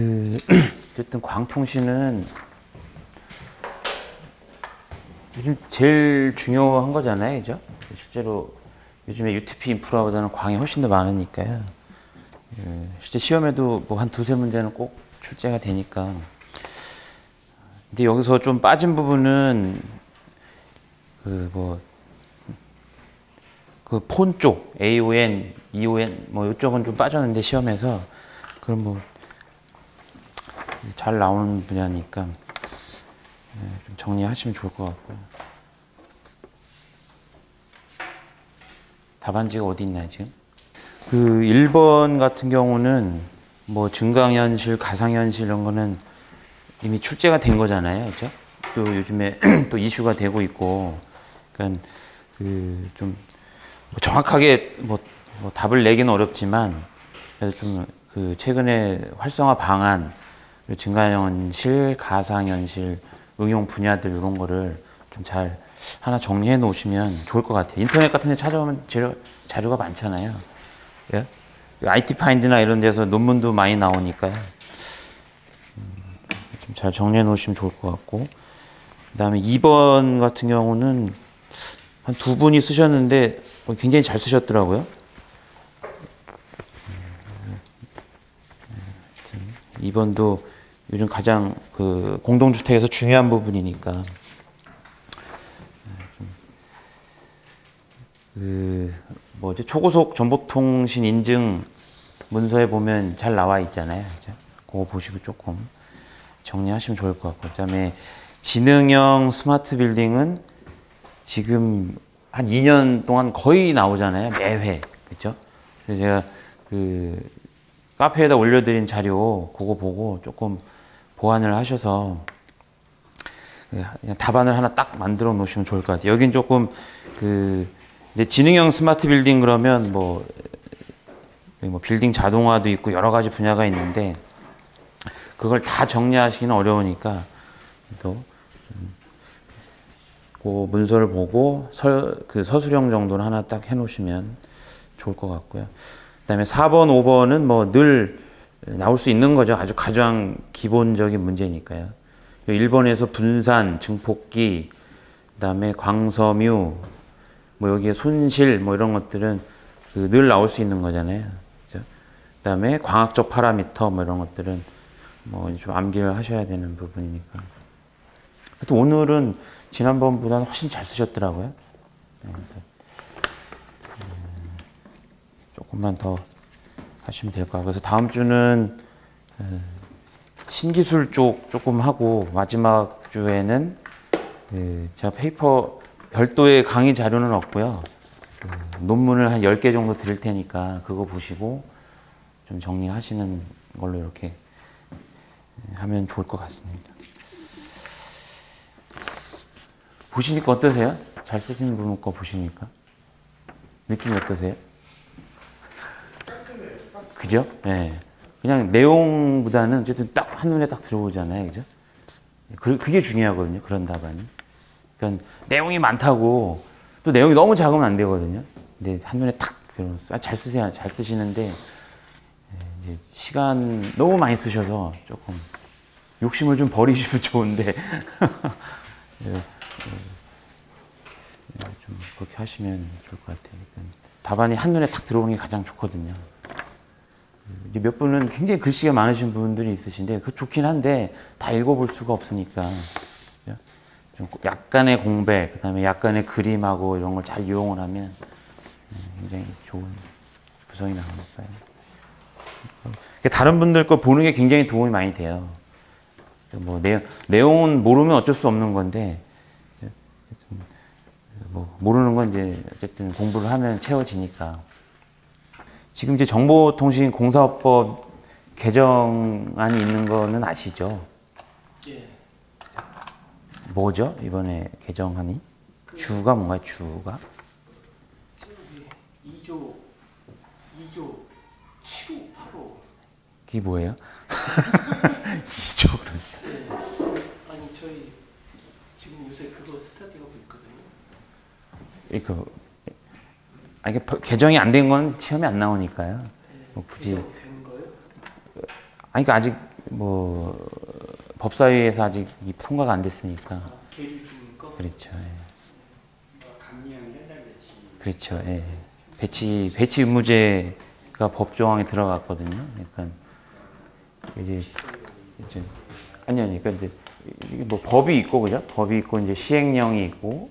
그 어쨌든 광통시는 요즘 제일 중요한 거잖아요, 그죠? 실제로 요즘에 UTP 인프라보다는 광이 훨씬 더 많으니까요. 예, 실제 시험에도 뭐 한 두세 문제는 꼭 출제가 되니까. 근데 여기서 좀 빠진 부분은 그 뭐 그 폰 쪽 AON, EON 뭐 이쪽은 좀 빠졌는데 시험에서 그럼 뭐 잘 나오는 분야니까 예, 좀 정리하시면 좋을 것 같고요. 답안지가 어디 있나요 지금? 그 1번 같은 경우는 뭐 증강현실, 가상현실 이런 거는 이미 출제가 된 거잖아요. 그렇죠? 또 요즘에 또 이슈가 되고 있고 그러니까 그좀 뭐 정확하게 뭐, 뭐 답을 내기는 어렵지만 그래도 좀 그 최근에 활성화 방안 증강현실, 가상현실 응용 분야들 이런 거를 좀 잘 하나 정리해 놓으시면 좋을 것 같아요. 인터넷 같은 데 찾아보면 자료, 자료가 많잖아요. 예? IT 파인드나 이런 데서 논문도 많이 나오니까요. 음, 좀잘 정리해 놓으시면 좋을 것 같고. 그 다음에 2번 같은 경우는 한 두 분이 쓰셨는데 뭐 굉장히 잘 쓰셨더라고요. 2번도 요즘 가장 그 공동주택에서 중요한 부분이니까 그 뭐지 초고속 정보통신 인증 문서에 보면 잘 나와 있잖아요. 그죠? 그거 보시고 조금 정리하시면 좋을 것 같고 그다음에 지능형 스마트 빌딩은 지금 한 2년 동안 거의 나오잖아요. 매회. 그렇죠? 그래서 제가 그 카페에다 올려드린 자료 그거 보고 조금 보완을 하셔서 그냥 답안을 하나 딱 만들어 놓으시면 좋을 것 같아요. 여긴 조금 그 이제 지능형 스마트 빌딩 그러면 뭐, 뭐 빌딩 자동화도 있고 여러 가지 분야가 있는데 그걸 다 정리하시기는 어려우니까 또 그 문서를 보고 서, 그 서술형 정도는 하나 딱 해놓으시면 좋을 것 같고요. 그다음에 4번, 5번은 뭐 늘 나올 수 있는 거죠. 아주 가장 기본적인 문제니까요. 1번에서 분산, 증폭기, 그다음에 광섬유, 뭐 여기에 손실, 뭐 이런 것들은 그 늘 나올 수 있는 거잖아요. 그죠? 그다음에 광학적 파라미터, 뭐 이런 것들은 뭐 좀 암기를 하셔야 되는 부분이니까. 또 오늘은 지난번보다는 훨씬 잘 쓰셨더라고요. 네, 음, 조금만 더 하시면 될 것 같아요. 그래서 다음 주는 신기술 쪽 조금 하고 마지막 주에는 그 제가 페이퍼 별도의 강의 자료는 없고요. 그 논문을 한 10개 정도 드릴 테니까 그거 보시고 좀 정리하시는 걸로 이렇게 하면 좋을 것 같습니다. 보시니까 어떠세요? 잘 쓰시는 분 거 보시니까 느낌이 어떠세요? 그죠? 네. 그냥 내용보다는 어쨌든 딱 한눈에 딱 들어오잖아요. 그죠? 그, 그게 중요하거든요. 그런 답안이. 그러니까 내용이 많다고 또 내용이 너무 작으면 안 되거든요. 근데 한눈에 탁 들어오면서 아, 잘 쓰세요. 잘 쓰시는데 시간 너무 많이 쓰셔서 조금 욕심을 좀 버리시면 좋은데 좀 그렇게 하시면 좋을 것 같아요. 그러니까 답안이 한눈에 탁 들어오는 게 가장 좋거든요. 몇 분은 굉장히 글씨가 많으신 분들이 있으신데 그 좋긴 한데 다 읽어볼 수가 없으니까 좀 약간의 공백, 그다음에 약간의 그림하고 이런 걸 잘 이용을 하면 굉장히 좋은 구성이 나오니까요. 다른 분들 거 보는 게 굉장히 도움이 많이 돼요. 뭐 내용, 내용은 모르면 어쩔 수 없는 건데 뭐 모르는 건 이제 어쨌든 공부를 하면 채워지니까 지금 이제 정보통신공사법 개정안이 있는 거는 아시죠? 예. 뭐죠? 이번에 개정안이? 그 주가 뭔가요? 주가? 2조 2조 7호 8호 그게 뭐예요? 2조 그런. 네. 아니 저희 지금 요새 그거 스터디하고 있거든요. 이거 아니 개정이 안된 거는 시험에 안 나오니까요. 뭐 굳이? 아니 그러니까 아직 뭐 법사위에서 아직 이 통과가 안 됐으니까 아, 그렇죠. 예. 그렇죠. 예. 배치 배치 의무제가 법 조항에 들어갔거든요. 그러니까 이제 이제 아니 아니 그러니까 이제 이게 뭐 법이 있고 그죠? 법이 있고 이제 시행령이 있고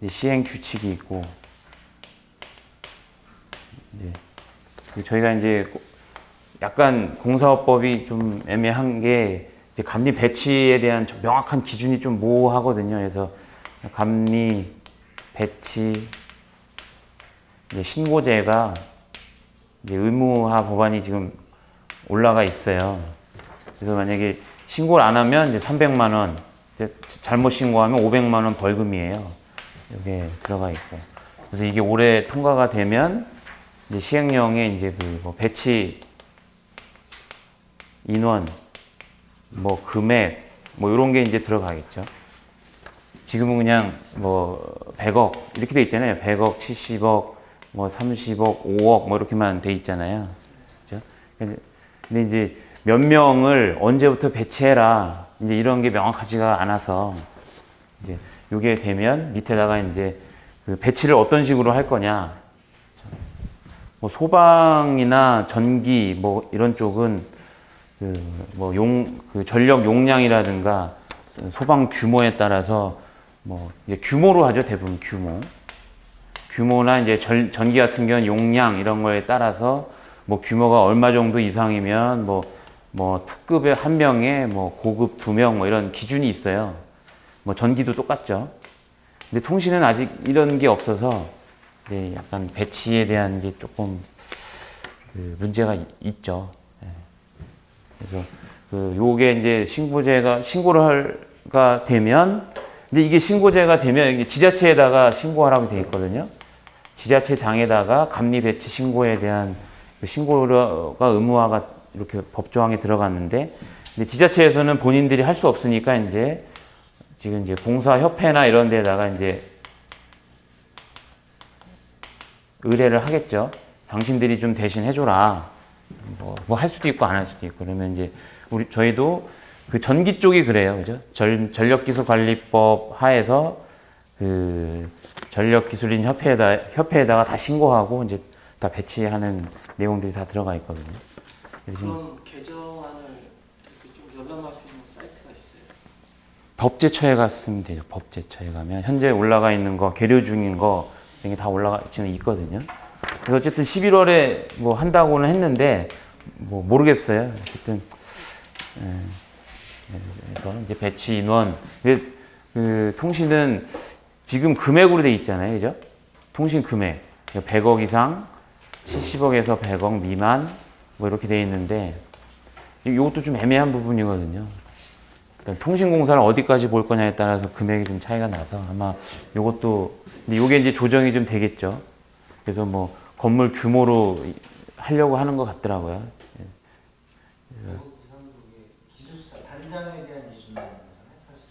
이제 시행 규칙이 있고 이제 그 저희가 이제 약간 공사업법이 좀 애매한 게 감리 배치에 대한 좀 명확한 기준이 좀 모호하거든요. 그래서 감리 배치 신고제가 의무화 법안이 지금 올라가 있어요. 그래서 만약에 신고를 안 하면 이제 300만 원, 이제 잘못 신고하면 500만 원 벌금이에요. 이게 들어가 있고. 그래서 이게 올해 통과가 되면 이제 시행령에 이제 그 뭐 배치 인원, 뭐 금액, 뭐 이런 게 이제 들어가겠죠. 지금은 그냥 뭐 100억 이렇게 돼 있잖아요. 100억, 70억, 뭐 30억, 5억 뭐 이렇게만 돼 있잖아요. 근데 근데 이제 몇 명을 언제부터 배치해라 이제 이런 게 명확하지가 않아서 이제 요게 되면 밑에다가 이제 그 배치를 어떤 식으로 할 거냐 뭐 소방이나 전기 뭐 이런 쪽은 그 뭐 용 그 전력 용량이라든가 소방 규모에 따라서 뭐 이제 규모로 하죠 대부분 규모 규모나 이제 전, 전기 같은 경우는 용량 이런 거에 따라서 뭐 규모가 얼마 정도 이상이면 뭐, 뭐 특급의 한 명에 뭐 고급 두 명 뭐 이런 기준이 있어요. 뭐 전기도 똑같죠. 근데 통신은 아직 이런 게 없어서 이제 약간 배치에 대한 게 조금 그 문제가 이- 있죠. 예. 그래서 그 요게 이제 신고제가 신고를 할가 되면 이제 이게 신고제가 되면 이게 지자체에다가 신고하라고 돼 있거든요. 지자체장에다가 감리 배치 신고에 대한 그 신고가 의무화가 이렇게 법조항에 들어갔는데 근데 지자체에서는 본인들이 할 수 없으니까 이제 지금 이제 봉사협회나 이런 데다가 이제 의뢰를 하겠죠. 당신들이 좀 대신 해줘라. 뭐, 뭐할 수도 있고 안 할 수도 있고 그러면 이제 우리 저희도 그 전기 쪽이 그래요, 그죠? 전, 전력기술관리법 하에서 그 전력기술인 협회에다 협회에다가 다 신고하고 이제 다 배치하는 내용들이 다 들어가 있거든요. 그런 개정안을 좀 열람할 수 있는 사이트가 있어요. 법제처에 갔으면 되죠. 법제처에 가면 현재 올라가 있는 거, 계류 중인 거 이게 다 올라가 지금 있거든요. 그래서 어쨌든 11월에 뭐 한다고는 했는데 뭐 모르겠어요. 어쨌든 예, 예, 그래서 이제 배치 인원 그 통신은 지금 금액으로 돼 있잖아요, 그죠? 통신 금액 100억 이상, 70억에서 100억 미만 뭐 이렇게 돼 있는데 이것도 좀 애매한 부분이거든요. 그러니까 통신공사를 어디까지 볼 거냐에 따라서 금액이 좀 차이가 나서 아마 이것도 근데 이게 이제 조정이 좀 되겠죠. 그래서 뭐 건물 규모로 하려고 하는 것 같더라고요. 사실.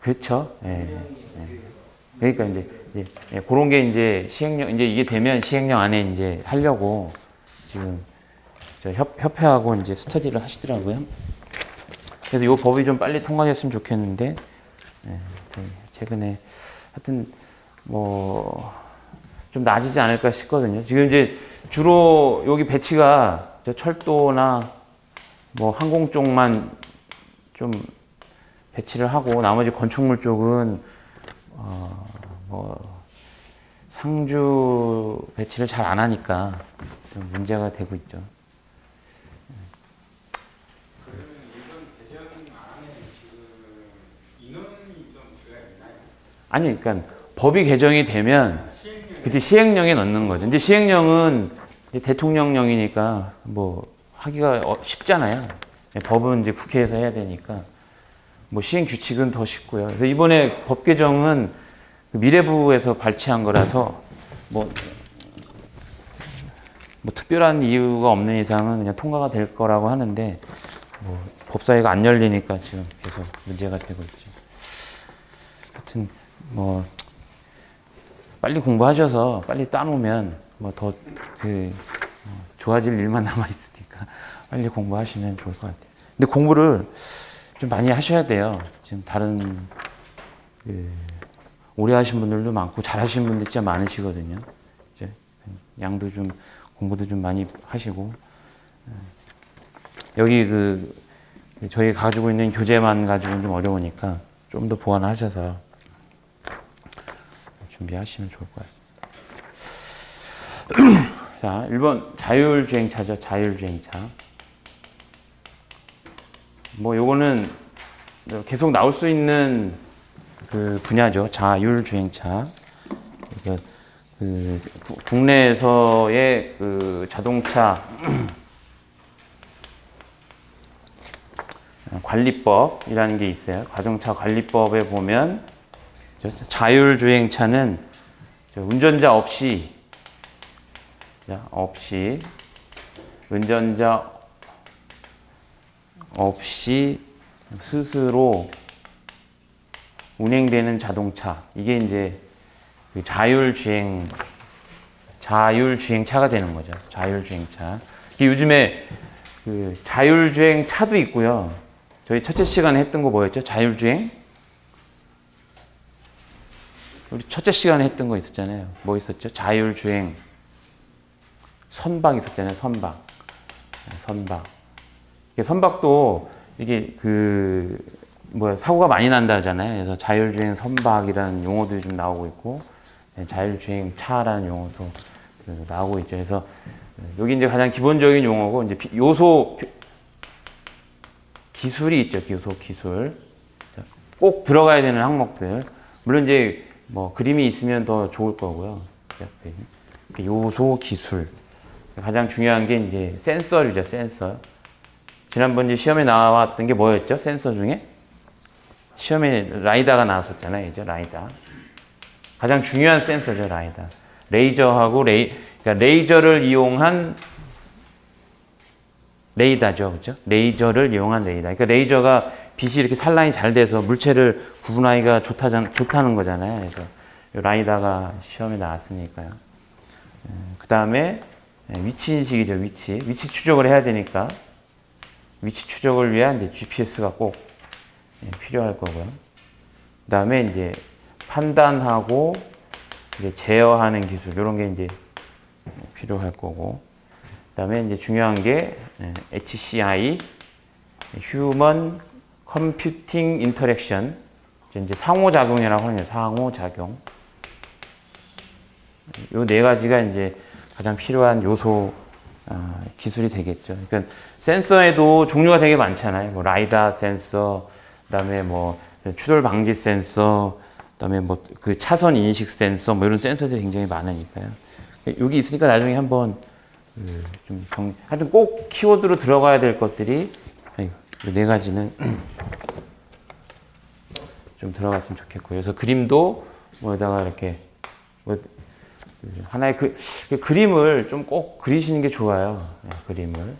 그렇죠. 예. 어떻게 그러니까 이제, 이제 예, 그런 게 이제 시행령 이제 이게 되면 시행령 안에 이제 하려고 지금 저 협, 협회하고 이제 스터디를 하시더라고요. 그래서 이 법이 좀 빨리 통과됐으면 좋겠는데 예, 하여튼 최근에 하여튼 뭐 좀 나아지지 않을까 싶거든요. 지금 이제 주로 여기 배치가 저 철도나 뭐 항공 쪽만 좀 배치를 하고 나머지 건축물 쪽은 어, 뭐 상주 배치를 잘 안 하니까 좀 문제가 되고 있죠. 아니, 그러니까 법이 개정이 되면 그때 시행령에 넣는 거죠. 이제 시행령은 이제 대통령령이니까 뭐 하기가 어- 쉽잖아요. 법은 이제 국회에서 해야 되니까 뭐 시행 규칙은 더 쉽고요. 그래서 이번에 법 개정은 그 미래부에서 발췌한 거라서 뭐, 뭐 특별한 이유가 없는 이상은 그냥 통과가 될 거라고 하는데 뭐 법사위가 안 열리니까 지금 계속 문제가 되고 있죠. 뭐 빨리 공부하셔서 빨리 따놓으면 뭐 더 그 좋아질 일만 남아 있으니까 빨리 공부하시면 좋을 것 같아요. 근데 공부를 좀 많이 하셔야 돼요. 지금 다른 그 오래 하신 분들도 많고 잘 하신 분들 진짜 많으시거든요. 이제 양도 좀 공부도 좀 많이 하시고 여기 그 저희 가지고 있는 교재만 가지고는 좀 어려우니까 좀 더 보완하셔서 준비하시면 좋을 것 같습니다. 자, 1번 자율주행차죠. 자율주행차. 뭐 요거는 계속 나올 수 있는 그 분야죠. 자율주행차. 그래서 그 구- 국내에서의 그 자동차 관리법이라는 게 있어요. 자동차 관리법에 보면 저 자율주행차는 저 운전자 없이 자, 없이 운전자 없이 스스로 운행되는 자동차 이게 이제 그 자율주행 자율주행차가 되는 거죠. 자율주행차. 요즘에 그 자율주행 차도 있고요. 저희 첫째 시간에 했던 거 뭐였죠? 자율주행? 우리 첫째 시간에 했던 거 있었잖아요. 뭐 있었죠? 자율주행. 선박 있었잖아요. 선박. 네, 선박. 이게 선박도 이게 그 뭐야 사고가 많이 난다잖아요. 그래서 자율주행 선박이라는 용어도 좀 나오고 있고 네, 자율주행 차라는 용어도 그 나오고 있죠. 그래서 여기 이제 가장 기본적인 용어고 이제 비- 요소 피- 기술이 있죠. 요소 기술 꼭 들어가야 되는 항목들. 물론 이제 뭐 그림이 있으면 더 좋을 거고요. 이렇게 요소 기술 가장 중요한 게 이제 센서류죠. 센서. 지난번 이제 시험에 나왔던 게 뭐였죠? 센서 중에 시험에 라이다가 나왔었잖아요. 이제 라이다. 가장 중요한 센서죠, 라이다. 레이저하고 레이, 그러니까 레이저를 이용한 레이다죠, 그렇죠? 레이저를 이용한 레이다. 그러니까 레이저가 빛이 이렇게 산란이 잘 돼서 물체를 구분하기가 좋다, 좋다는 거잖아요. 그래서 요 LiDAR가 시험에 나왔으니까요. 그 다음에 위치 인식이죠, 위치. 위치 추적을 해야 되니까 위치 추적을 위한 이제 GPS가 꼭 예, 필요할 거고요. 그 다음에 이제 판단하고 이제 제어하는 기술 이런 게 이제 필요할 거고. 그 다음에 이제 중요한 게 예, HCI, Human Computing Interaction, 이제 상호작용이라고 하는. 상호작용. 요네 가지가 이제 가장 필요한 요소 아, 기술이 되겠죠. 그러니까 센서에도 종류가 되게 많잖아요. 뭐 라이다 센서, 그다음에 뭐 추돌 방지 센서, 그다음에 뭐 그 차선 인식 센서, 뭐 이런 센서들이 굉장히 많으니까요. 여기 있으니까 나중에 한번 그좀 정, 하여튼 꼭 키워드로 들어가야 될 것들이 이 네 가지는 좀 들어갔으면 좋겠고, 그래서 그림도 뭐에다가 이렇게 뭐 하나의 그, 그 그림을 좀 꼭 그리시는 게 좋아요. 네, 그림을.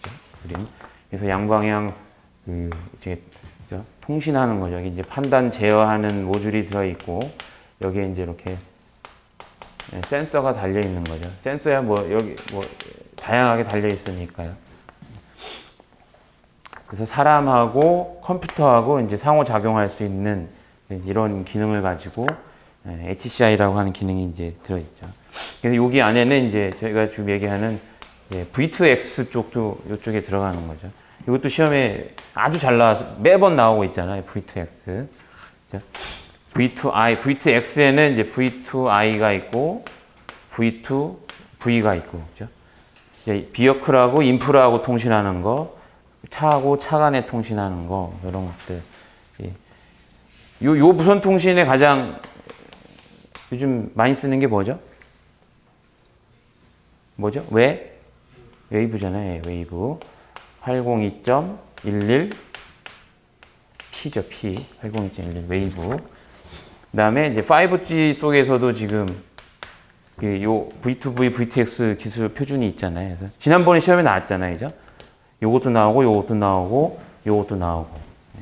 그죠? 그림. 그래서 양방향 그 이제 그죠? 통신하는 거죠. 여기 이제 판단 제어하는 모듈이 들어 있고 여기에 이제 이렇게 네, 센서가 달려 있는 거죠. 센서야 뭐 여기 뭐 다양하게 달려 있으니까요. 그래서 사람하고 컴퓨터하고 이제 상호 작용할 수 있는 이런 기능을 가지고 예, HCI라고 하는 기능이 이제 들어있죠. 그래서 여기 안에는 이제 저희가 지금 얘기하는 이제 V2X 쪽도 이쪽에 들어가는 거죠. 이것도 시험에 아주 잘 나와서 매번 나오고 있잖아요. V2X. 그죠? V2I, V2X에는 이제 V2I가 있고 V2V가 있고, 그죠? 비어클하고 인프라하고 통신하는 거, 차하고 차 간에 통신하는 거 이런 것들. 예. 요, 요 무선 통신에 가장 요즘 많이 쓰는 게 뭐죠? 뭐죠? 왜? WAVE잖아요. WAVE. 802.11 P죠. P. 802.11 웨이브. 그 다음에 이제 5G 속에서도 지금 그요 V2V, V2X 기술 표준이 있잖아요. 그래서 지난번에 시험에 나왔잖아요. 그죠? 요것도 나오고 요것도 나오고 요것도 나오고. 예.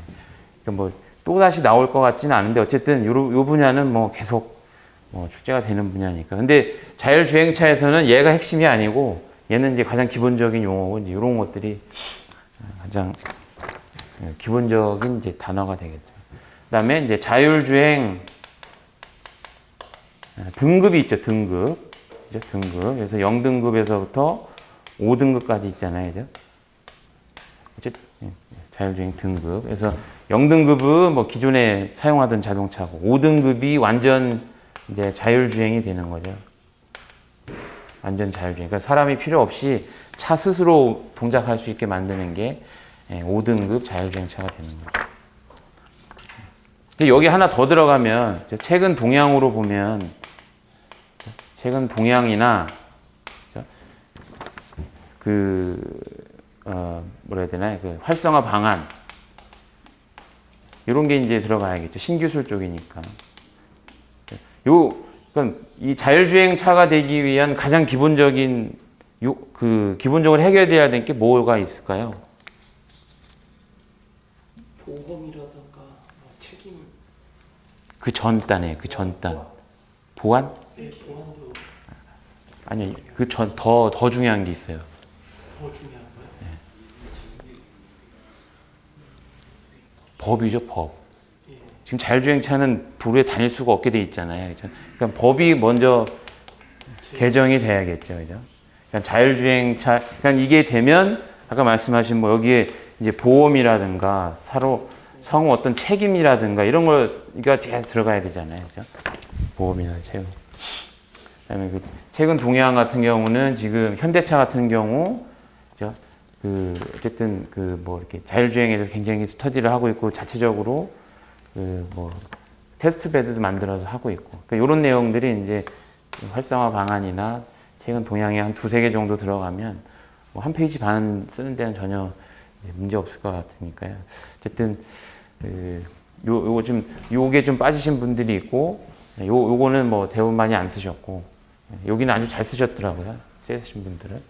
그러니까 뭐 또다시 나올 것 같지는 않은데 어쨌든 요, 요 분야는 뭐 계속 뭐 축제가 되는 분야니까. 근데 자율주행차에서는 얘가 핵심이 아니고 얘는 이제 가장 기본적인 용어고 이제 이런 것들이 가장 기본적인 이제 단어가 되겠죠. 그다음에 이제 자율주행 등급이 있죠. 등급. 등급. 그래서 0등급에서부터 5등급까지 있잖아요. 그죠? 예, 자율주행 등급. 그래서 0등급은 뭐 기존에 사용하던 자동차고 5등급이 완전 이제 자율주행이 되는 거죠. 완전 자율주행. 그러니까 사람이 필요 없이 차 스스로 동작할 수 있게 만드는 게 5등급 자율주행차가 되는. 근데 여기 하나 더 들어가면 최근 동향으로 보면 최근 동향이나 그 어, 뭐라 해야 되나? 그 활성화 방안. 이런 게 이제 들어가야겠죠. 신기술 쪽이니까. 요 그러니까 이 자율주행 차가 되기 위한 가장 기본적인 요 그 기본적으로 해결돼야 될 게 뭐가 있을까요? 보험이라든가 뭐 책임, 그 전단에 그 전단. 보안? 네, 보안도. 아니 그 전 더 더 중요한 게 있어요. 더 중요한 거예요. 법이죠 법. 예. 지금 자율주행차는 도로에 다닐 수가 없게 돼 있잖아요. 그죠? 그러니까 법이 먼저 개정이 돼야겠죠. 그죠? 그러니까 자율주행차, 그러니까 이게 되면 아까 말씀하신 뭐 여기에 이제 보험이라든가 사고 경우 어떤 책임이라든가 이런 걸가 제가 들어가야 되잖아요. 그죠? 보험이나 책임. 그다음에 그 최근 동향 같은 경우는 지금 현대차 같은 경우 그죠? 그 어쨌든 그 뭐 이렇게 자율주행에 대해서 굉장히 study를 하고 있고 자체적으로 그 뭐 test bed도 만들어서 하고 있고 그러니까 이런 내용들이 이제 활성화 방안이나 최근 동향에 한 두세 개 정도 들어가면 뭐 한 페이지 반 쓰는 데는 전혀 문제 없을 것 같으니까요. 어쨌든 그 요, 요거 좀 요게 좀 빠지신 분들이 있고 요 요거는 뭐 대부분 많이 안 쓰셨고 여기는 아주 잘 쓰셨더라고요. 쓰신 분들은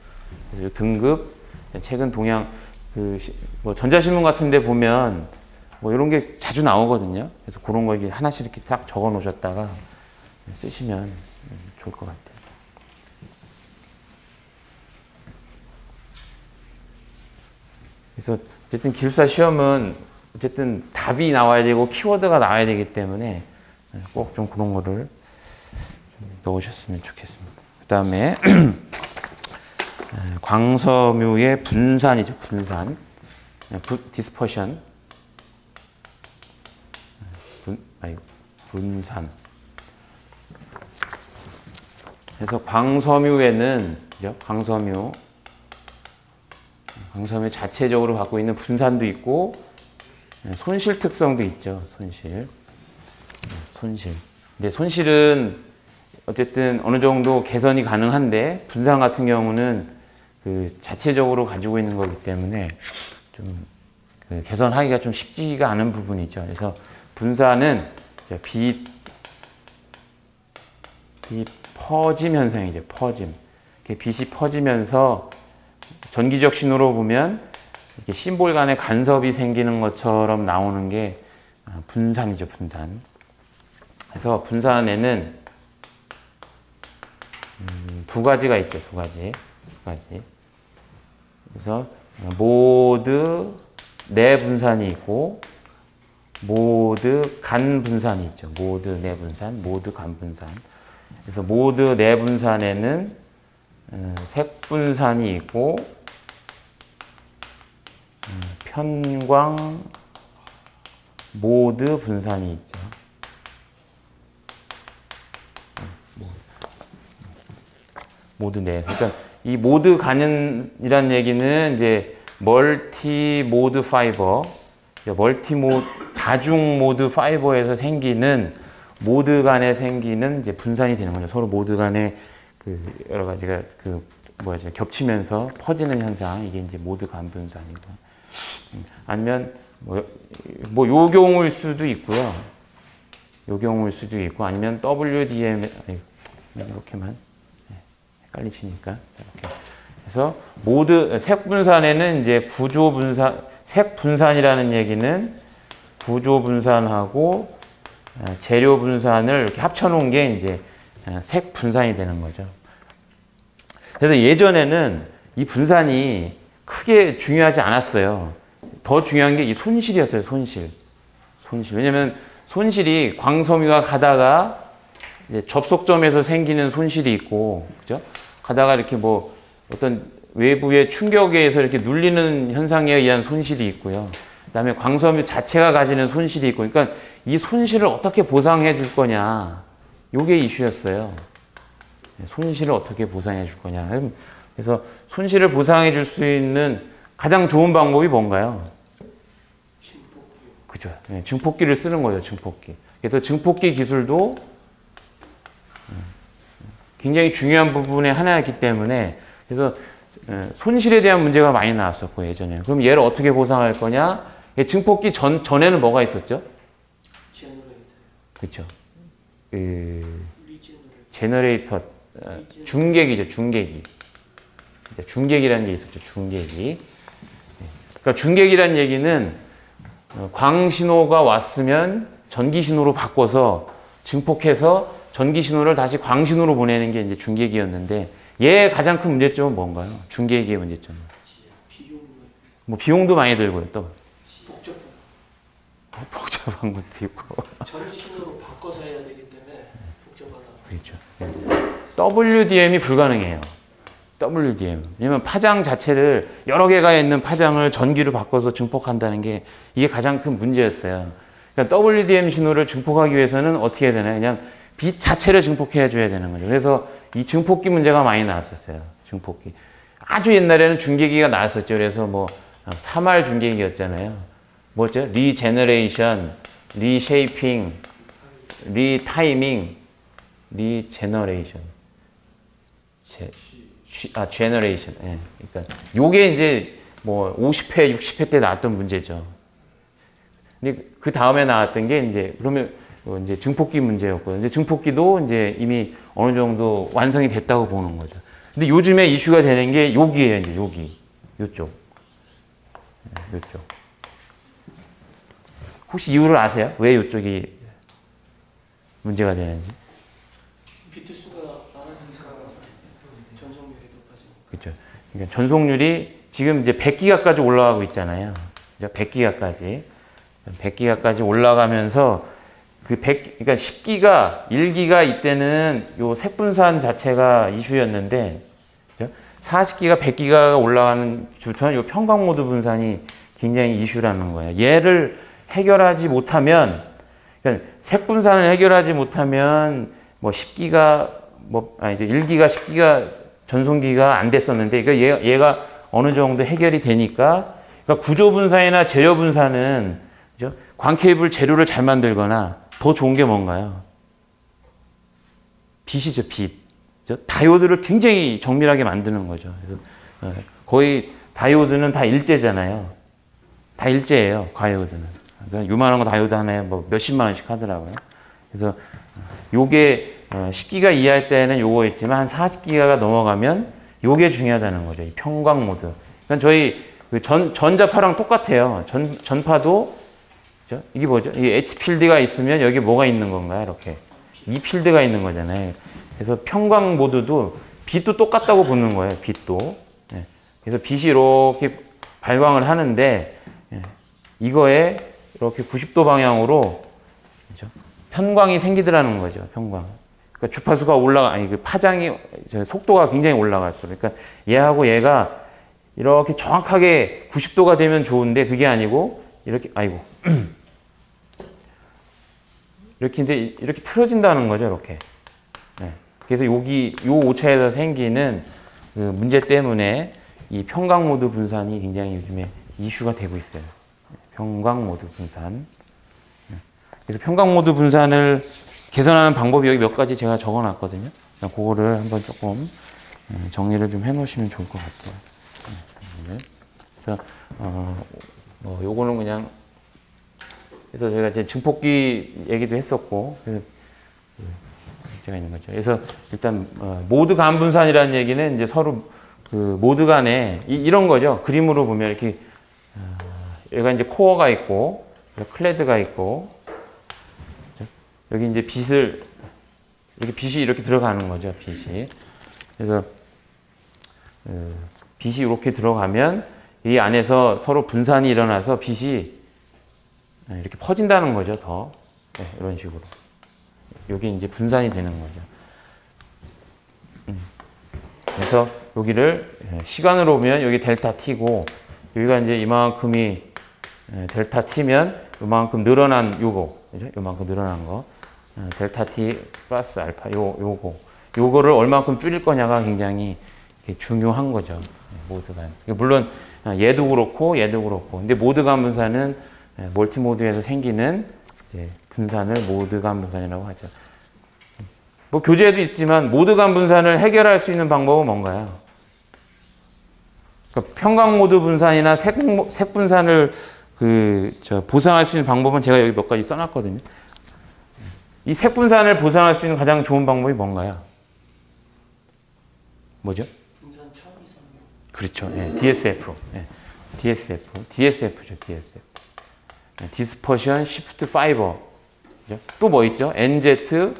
그래서 요 등급 최근 동향 그뭐 전자신문 같은 데 보면 뭐 이런 게 자주 나오거든요. 그래서 그런 거 이렇게 하나씩 이렇게 딱 적어 놓으셨다가 쓰시면 좋을 것 같아요. 그래서 어쨌든 기술사 시험은 어쨌든 답이 나와야 되고 키워드가 나와야 되기 때문에 꼭 좀 그런 거를 좀 넣으셨으면 좋겠습니다. 그 다음에 광섬유의 분산이죠, 분산. 부, dispersion. 분, 아니, 분산. 그래서 광섬유에는, 그죠? 광섬유. 광섬유 자체적으로 갖고 있는 분산도 있고, 손실 특성도 있죠, 손실. 손실. 근데 손실은 어쨌든 어느 정도 개선이 가능한데 분산 같은 경우는 그 자체적으로 가지고 있는 거기 때문에 좀 그 개선하기가 좀 쉽지가 않은 부분이죠. 그래서 분산은 빛, 빛 퍼짐 현상이죠. 퍼짐. 빛이 퍼지면서 전기적 신호로 보면 이렇게 심볼 간에 간섭이 생기는 것처럼 나오는 게 분산이죠. 분산. 그래서 분산에는 음, 두 가지가 있죠. 두 가지. 두 가지. 그래서 모드 내 분산이 있고 모드 간 분산이 있죠. 모드 내 분산, 모드 간 분산. 그래서 모드 내 분산에는 음, 색분산이 있고 음, 편광 모드 분산이 있죠. 모드 내에서. 그러니까 이 모드 간이라는 얘기는 이제 multi mode fiber, multi mo 다중 모드 fiber에서 생기는 모드 간에 생기는 이제 분산이 되는 거죠. 서로 모드 간에 그 여러 가지가 그 뭐야 겹치면서 퍼지는 현상 이게 이제 모드 간 분산이고 아니면 뭐 요 경우일 수도 있고요. 요 경우일 수도 있고 아니면 WDM 이렇게만 헷갈리시니까 이렇게 그래서 모드 색 분산에는 이제 구조 분산 색 분산이라는 얘기는 구조 분산하고 재료 분산을 이렇게 합쳐 놓은 게 이제 색 분산이 되는 거죠. 그래서 예전에는 이 분산이 크게 중요하지 않았어요. 더 중요한 게 이 손실이었어요. 손실. 손실. 왜냐면 손실이 광섬유가 가다가 접속점에서 생기는 손실이 있고, 그죠? 가다가 이렇게 뭐 어떤 외부의 충격에 의해서 이렇게 눌리는 현상에 의한 손실이 있고요. 그다음에 광섬유 자체가 가지는 손실이 있고, 그러니까 이 손실을 어떻게 보상해 줄 거냐, 요게 이슈였어요. 손실을 어떻게 보상해 줄 거냐. 그래서 손실을 보상해 줄 수 있는 가장 좋은 방법이 뭔가요? 진폭기요. 그죠. 예, 증폭기를 쓰는 거죠, 증폭기. 그래서 증폭기 기술도 음, 굉장히 중요한 부분의 하나였기 때문에 그래서 예, 손실에 대한 문제가 많이 나왔었고 예전에. 그럼 얘를 어떻게 보상할 거냐? 예, 증폭기 전 전에는 뭐가 있었죠? 그렇죠. 그 generator 어, 중계기죠, 중계기. 중계기라는 게 있었죠, 중계기. 예. 그러니까 중계기라는 얘기는 어, 광신호가 왔으면 전기 신호로 바꿔서 증폭해서 전기 신호를 다시 광신호로 보내는 게 이제 중계기였는데 얘의 가장 큰 문제점은 뭔가요? 중계기의 문제점. 뭐 비용도 많이 들고요, 또 복잡한 복잡한 것도 있고. 전기 신호로 바꿔서 해야 되기 때문에 복잡하다. 그렇죠. WDM이 불가능해요. WDM. 왜냐면 파장 자체를 여러 개가 있는 파장을 전기로 바꿔서 증폭한다는 게 이게 가장 큰 문제였어요. 그러니까 WDM 신호를 증폭하기 위해서는 어떻게 해야 되나요? 그냥 빛 자체를 증폭해 줘야 되는 거죠. 그래서 이 증폭기 문제가 많이 나왔었어요. 증폭기. 아주 옛날에는 중계기가 나왔었죠. 그래서 뭐 3R 중계기였잖아요. 뭐죠? regeneration, reshaping, retiming, regeneration. 제, 쉬- 아, generation. 예. 그러니까 요게 이제 뭐 50회, 60회 때 나왔던 문제죠. 근데 그 다음에 나왔던 게 이제 그러면 어, 이제 증폭기 문제였고요. 이제 증폭기도 이제 이미 어느 정도 완성이 됐다고 보는 거죠. 근데 요즘에 이슈가 되는 게 여기에요, 이제 여기. 요쪽. 예, 요쪽. 혹시 이유를 아세요? 왜 요쪽이 문제가 되는지? 비트 수가 많아지니까 전송률이 높아지고. 그렇죠. 그러니까 전송률이 지금 이제 100기가까지 올라가고 있잖아요. 그죠? 100기가까지. 100기가까지 올라가면서 그 100, 그러니까 10기가, 1기가 이때는 요 색분산 자체가 이슈였는데, 그죠? 40기가, 100기가가 올라가는 주처는 요 평광 모드 분산이 굉장히 이슈라는 거예요. 얘를 해결하지 못하면, 그러니까 색분산을 해결하지 못하면 뭐 10기가, 뭐, 아니, 이제 1기가, 10기가 전송기가 안 됐었는데, 그러니까 얘, 얘가 어느 정도 해결이 되니까, 그러니까 구조 분산이나 재료 분산은, 그죠? 광케이블 재료를 잘 만들거나 더 좋은 게 뭔가요? 빛이죠, 빛. 다이오드를 굉장히 정밀하게 만드는 거죠. 그래서 어, 거의 다이오드는 다 일제잖아요. 다 일제예요, 다이오드는. 그러니까 요만한 거 다이오드 하나에 뭐 몇십만 원씩 하더라고요. 그래서 요게 어, 10기가 이하일 때는 요거 있지만 한 40기가가 넘어가면 요게 중요하다는 거죠. 이 편광 모드. 그러니까 저희 그 전, 전자파랑 똑같아요. 전, 전파도 그죠? 이게 뭐죠? 이게 H 필드가 있으면 여기 뭐가 있는 건가요? 이렇게 E 필드가 있는 거잖아요. 그래서 평광 모드도 빛도 똑같다고 보는 거예요. 빛도. 예. 그래서 빛이 이렇게 발광을 하는데 예. 이거에 이렇게 90도 방향으로? 편광이 생기더라는 거죠. 편광. 그러니까 주파수가 올라가 아니 그 파장이 저 속도가 굉장히 올라갔어. 그러니까 얘하고 얘가 이렇게 정확하게 90도가 되면 좋은데 그게 아니고 이렇게 아이고 이렇게 이제 이렇게 틀어진다는 거죠, 이렇게. 네. 그래서 여기 요 오차에서 생기는 그 문제 때문에 이 평광 모드 분산이 굉장히 요즘에 이슈가 되고 있어요. 평광 모드 분산. 네. 그래서 평광 모드 분산을 개선하는 방법이 여기 몇 가지 제가 적어 놨거든요. 그냥 그거를 한번 조금 음, 정리를 좀 해 놓으시면 좋을 것 같아요. 네. 그래서 어, 뭐 요거는 그냥 그래서 제가 이제 증폭기 얘기도 했었고 그래서 제가 있는 거죠. 그래서 일단 어, 모드 간 분산이라는 얘기는 이제 서로 그 모드 간에 이, 런 거죠. 그림으로 보면 이렇게 어, 여기가 이제 코어가 있고 클레드가 있고? 여기 이제 빛을 이렇게 빛이 이렇게 들어가는 거죠. 빛이 그래서 어, 빛이 이렇게 들어가면 이 안에서 서로 분산이 일어나서 빛이 이렇게 퍼진다는 거죠. 더 네, 이런 식으로. 여기 이제 분산이 되는 거죠. 음. 그래서 여기를 예, 시간으로 보면 여기 델타 t고 여기가 이제 이만큼이 예, 델타 t면 이만큼 늘어난 요거 그죠? 요만큼 늘어난 거 예, 델타 t 플러스 알파 요 요거 요거를 얼마큼 줄일 거냐가 굉장히 중요한 거죠. 예, 모드가 물론 얘도 그렇고 얘도 그렇고 근데 모드간 분산은 예, multi mode에서 생기는 이제 분산을 모드간 분산이라고 하죠. 뭐 교재에도 있지만 모드간 분산을 해결할 수 있는 방법은 뭔가요? 그러니까 편광 모드 분산이나 색, 색 분산을 그 저 보상할 수 있는 방법은 제가 여기 몇 가지 써놨거든요. 이 색 분산을 보상할 수 있는 가장 좋은 방법이 뭔가요? 뭐죠? 그렇죠. 예, DSF. 예, DSF. DSF죠. DSF. 예, dispersion shift fiber. 또 뭐 있죠? NZ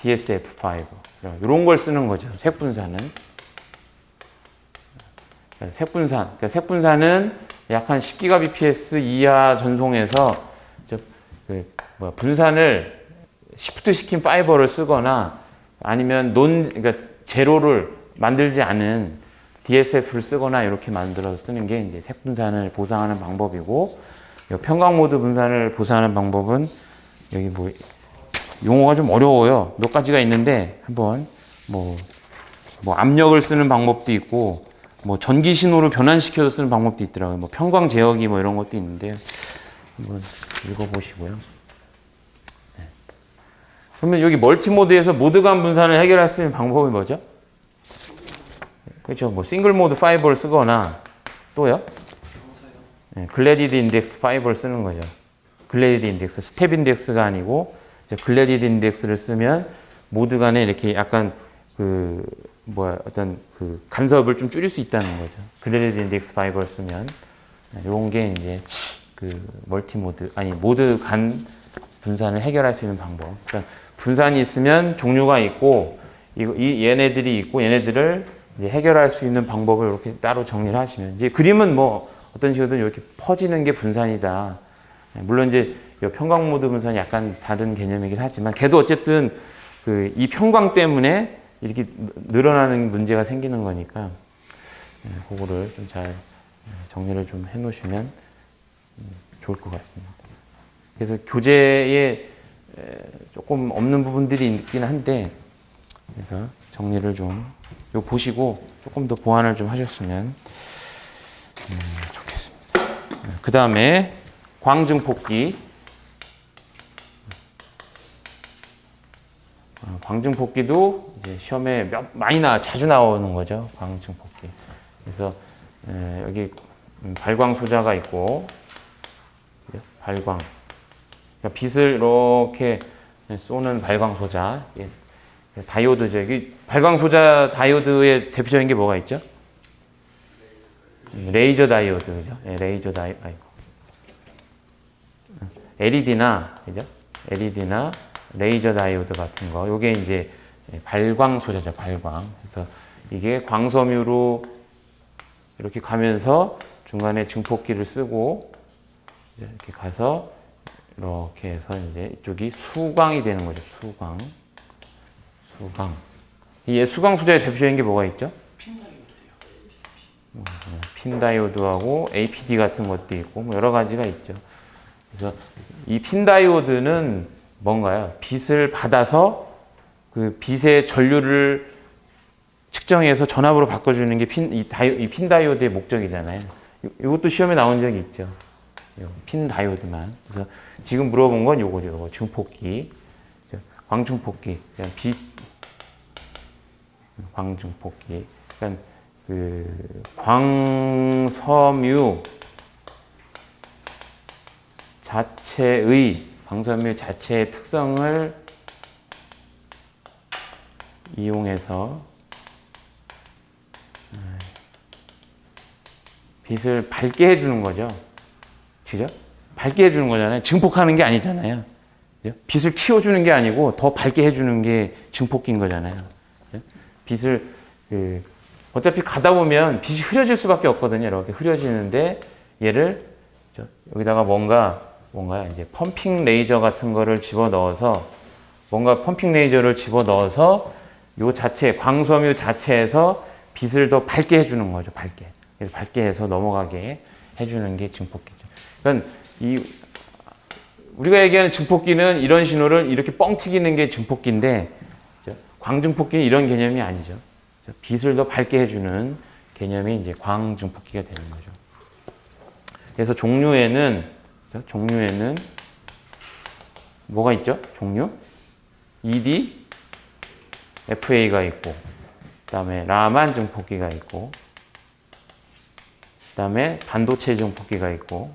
DSF fiber. 이런 걸 쓰는 거죠. 색 분산은. 색 분산. 그러니까 색 분산은 약 한 10기가bps 이하 전송에서 저, 그, 뭐 분산을 shift 시킨 fiber를 쓰거나 아니면 non 그러니까 제로를 만들지 않은 DSF를 쓰거나 이렇게 만들어 쓰는 게 이제 색 분산을 보상하는 방법이고 편광 모드 분산을 보상하는 방법은 여기 뭐 용어가 좀 어려워요. 몇 가지가 있는데 한번 뭐, 뭐 압력을 쓰는 방법도 있고 뭐 전기 신호로 변환시켜서 쓰는 방법도 있더라고요. 뭐 편광 제어기 뭐 이런 것도 있는데 한번 읽어보시고요. 네. 그러면 여기 multi mode에서 모드간 분산을 해결할 수 있는 방법이 뭐죠? 그렇죠. 뭐 single mode fiber를 쓰거나 또요? 네, graded index fiber를 쓰는 거죠. graded index, step index가 아니고 graded index를 쓰면 모드 간에 이렇게 약간 그 뭐야 어떤 그 간섭을 좀 줄일 수 있다는 거죠. graded index fiber를 쓰면 이런 게 이제 그 multi mode 아니 모드 간 분산을 해결할 수 있는 방법. 그러니까 분산이 있으면 종류가 있고 이, 이 얘네들이 있고 얘네들을 해결할 수 있는 방법을 이렇게 따로 정리를 하시면 이제 그림은 뭐 어떤 식으로든 이렇게 퍼지는 게 분산이다. 물론 이제 편광 모드 분산이 약간 다른 개념이긴 하지만 걔도 어쨌든 그 이 편광 때문에 이렇게 늘어나는 문제가 생기는 거니까 예, 그거를 좀 잘 정리를 좀 해놓으시면 음, 좋을 것 같습니다. 그래서 교재에 조금 없는 부분들이 있긴 한데 그래서 정리를 좀 보시고 조금 더 보완을 좀 하셨으면 음. 예, 그 다음에 광증폭기 어, 광증폭기도 시험에 몇, 많이 나 자주 나오는 거죠. 광증폭기. 그래서 에, 여기 음, 발광 소자가 있고 발광 그러니까 빛을 이렇게 쏘는 발광 소자 예, 다이오드죠. 여기 발광 소자 다이오드의 대표적인 게 뭐가 있죠? 레이저 다이오드 그죠? 예, 레이저 다이 아이고. LED나 그죠? LED나 레이저 다이오드 같은 거. 요게 이제 발광 소재죠, 발광. 그래서 이게 광섬유로 이렇게 가면서 중간에 증폭기를 쓰고 이렇게 가서 이렇게 해서 이제 이쪽이 수광이 되는 거죠, 수광. 수광. 이 수광 소재의 대표적인 게 뭐가 있죠? 핀 다이오드하고 APD 같은 것도 있고 뭐 여러 가지가 있죠. 그래서 이 핀 다이오드는 뭔가요? 빛을 받아서 그 빛의 전류를 측정해서 전압으로 바꿔주는 게 핀, 이, 다이, 이 핀 다이오드의 목적이잖아요. 이것도 시험에 나온 적이 있죠. 핀 다이오드만. 그래서 지금 물어본 건 요거죠. 요거 증폭기. 광증폭기. 그냥 빛, 광증폭기. 그러니까 그 광섬유 자체의 방섬유 자체의 특성을 이용해서 빛을 밝게 해주는 거죠. 그죠? 밝게 해주는 거잖아요. 증폭하는 게 아니잖아요. 빛을 키워주는 게 아니고 더 밝게 해주는 게 증폭기인 거잖아요. 빛을 그 어차피 가다 보면 빛이 흐려질 수밖에 없거든요. 이렇게 흐려지는데 얘를 저- 여기다가 뭔가 뭔가 이제 펌핑 레이저 같은 거를 집어 넣어서 뭔가 펌핑 레이저를 집어 넣어서 요 자체 광섬유 자체에서 빛을 더 밝게 해주는 거죠. 밝게 그래서 밝게 해서 넘어가게 해주는 게 증폭기죠. 그러니까 이 우리가 얘기하는 증폭기는 이런 신호를 이렇게 뻥 튀기는 게 증폭기인데? 광증폭기는 이런 개념이 아니죠. 빛을 더 밝게 해주는 개념이 이제 광증폭기가 되는 거죠. 그래서 종류에는? 종류에는 뭐가 있죠? 종류 ED, FA가 있고, 그다음에 라만 증폭기가 있고, 그다음에 반도체 증폭기가 있고.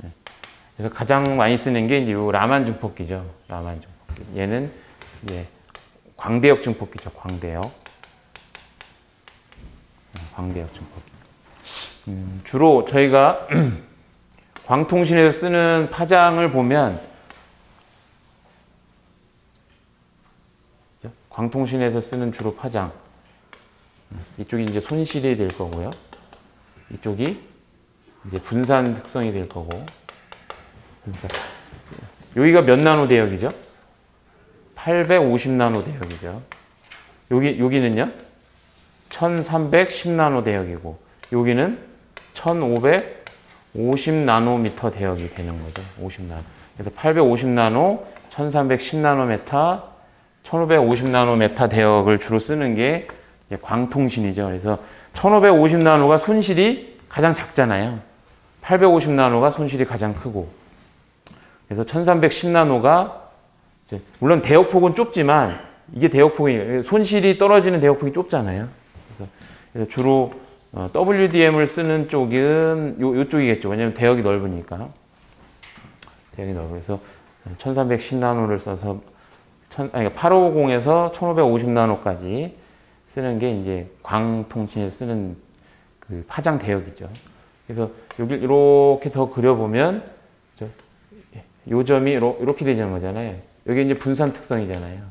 네. 그래서 가장 많이 쓰는 게 이제 요 라만 증폭기죠. 라만 증폭기. 얘는 이제 광대역 증폭기죠. 광대역. 음, 광대역 증폭기. 음, 주로 저희가 광통신에서 쓰는 파장을 보면 광통신에서 쓰는 주로 파장 음, 이쪽이 이제 손실이 될 거고요. 이쪽이 이제 분산 특성이 될 거고 분산. 여기가 몇 나노 대역이죠? 850 나노 대역이죠. 여기 여기는요? 1310 나노 대역이고 여기는 1550 나노미터 대역이 되는 거죠. 50 나노. 그래서 850 나노, 1310 나노메타, 1550 나노메타 대역을 주로 쓰는 게 광통신이죠. 그래서 1550 나노가 손실이 가장 작잖아요. 850 나노가 손실이 가장 크고. 그래서 1310 나노가 이제 물론 대역폭은 좁지만 이게 대역폭이 손실이 떨어지는 대역폭이 좁잖아요. 그래서, 그래서 주로 어, WDM을 쓰는 쪽은 요, 요쪽이겠죠. 왜냐하면 대역이 넓으니까. 대역이 넓어. 그래서 1310나노를 써서 천, 아니, 850에서 1550나노까지 쓰는 게 이제 광통신에 쓰는 그 파장 대역이죠. 그래서 여기 이렇게 더 그려보면 저, 요 점이 이렇게 되는 거잖아요. 여기 이제 분산 특성이잖아요.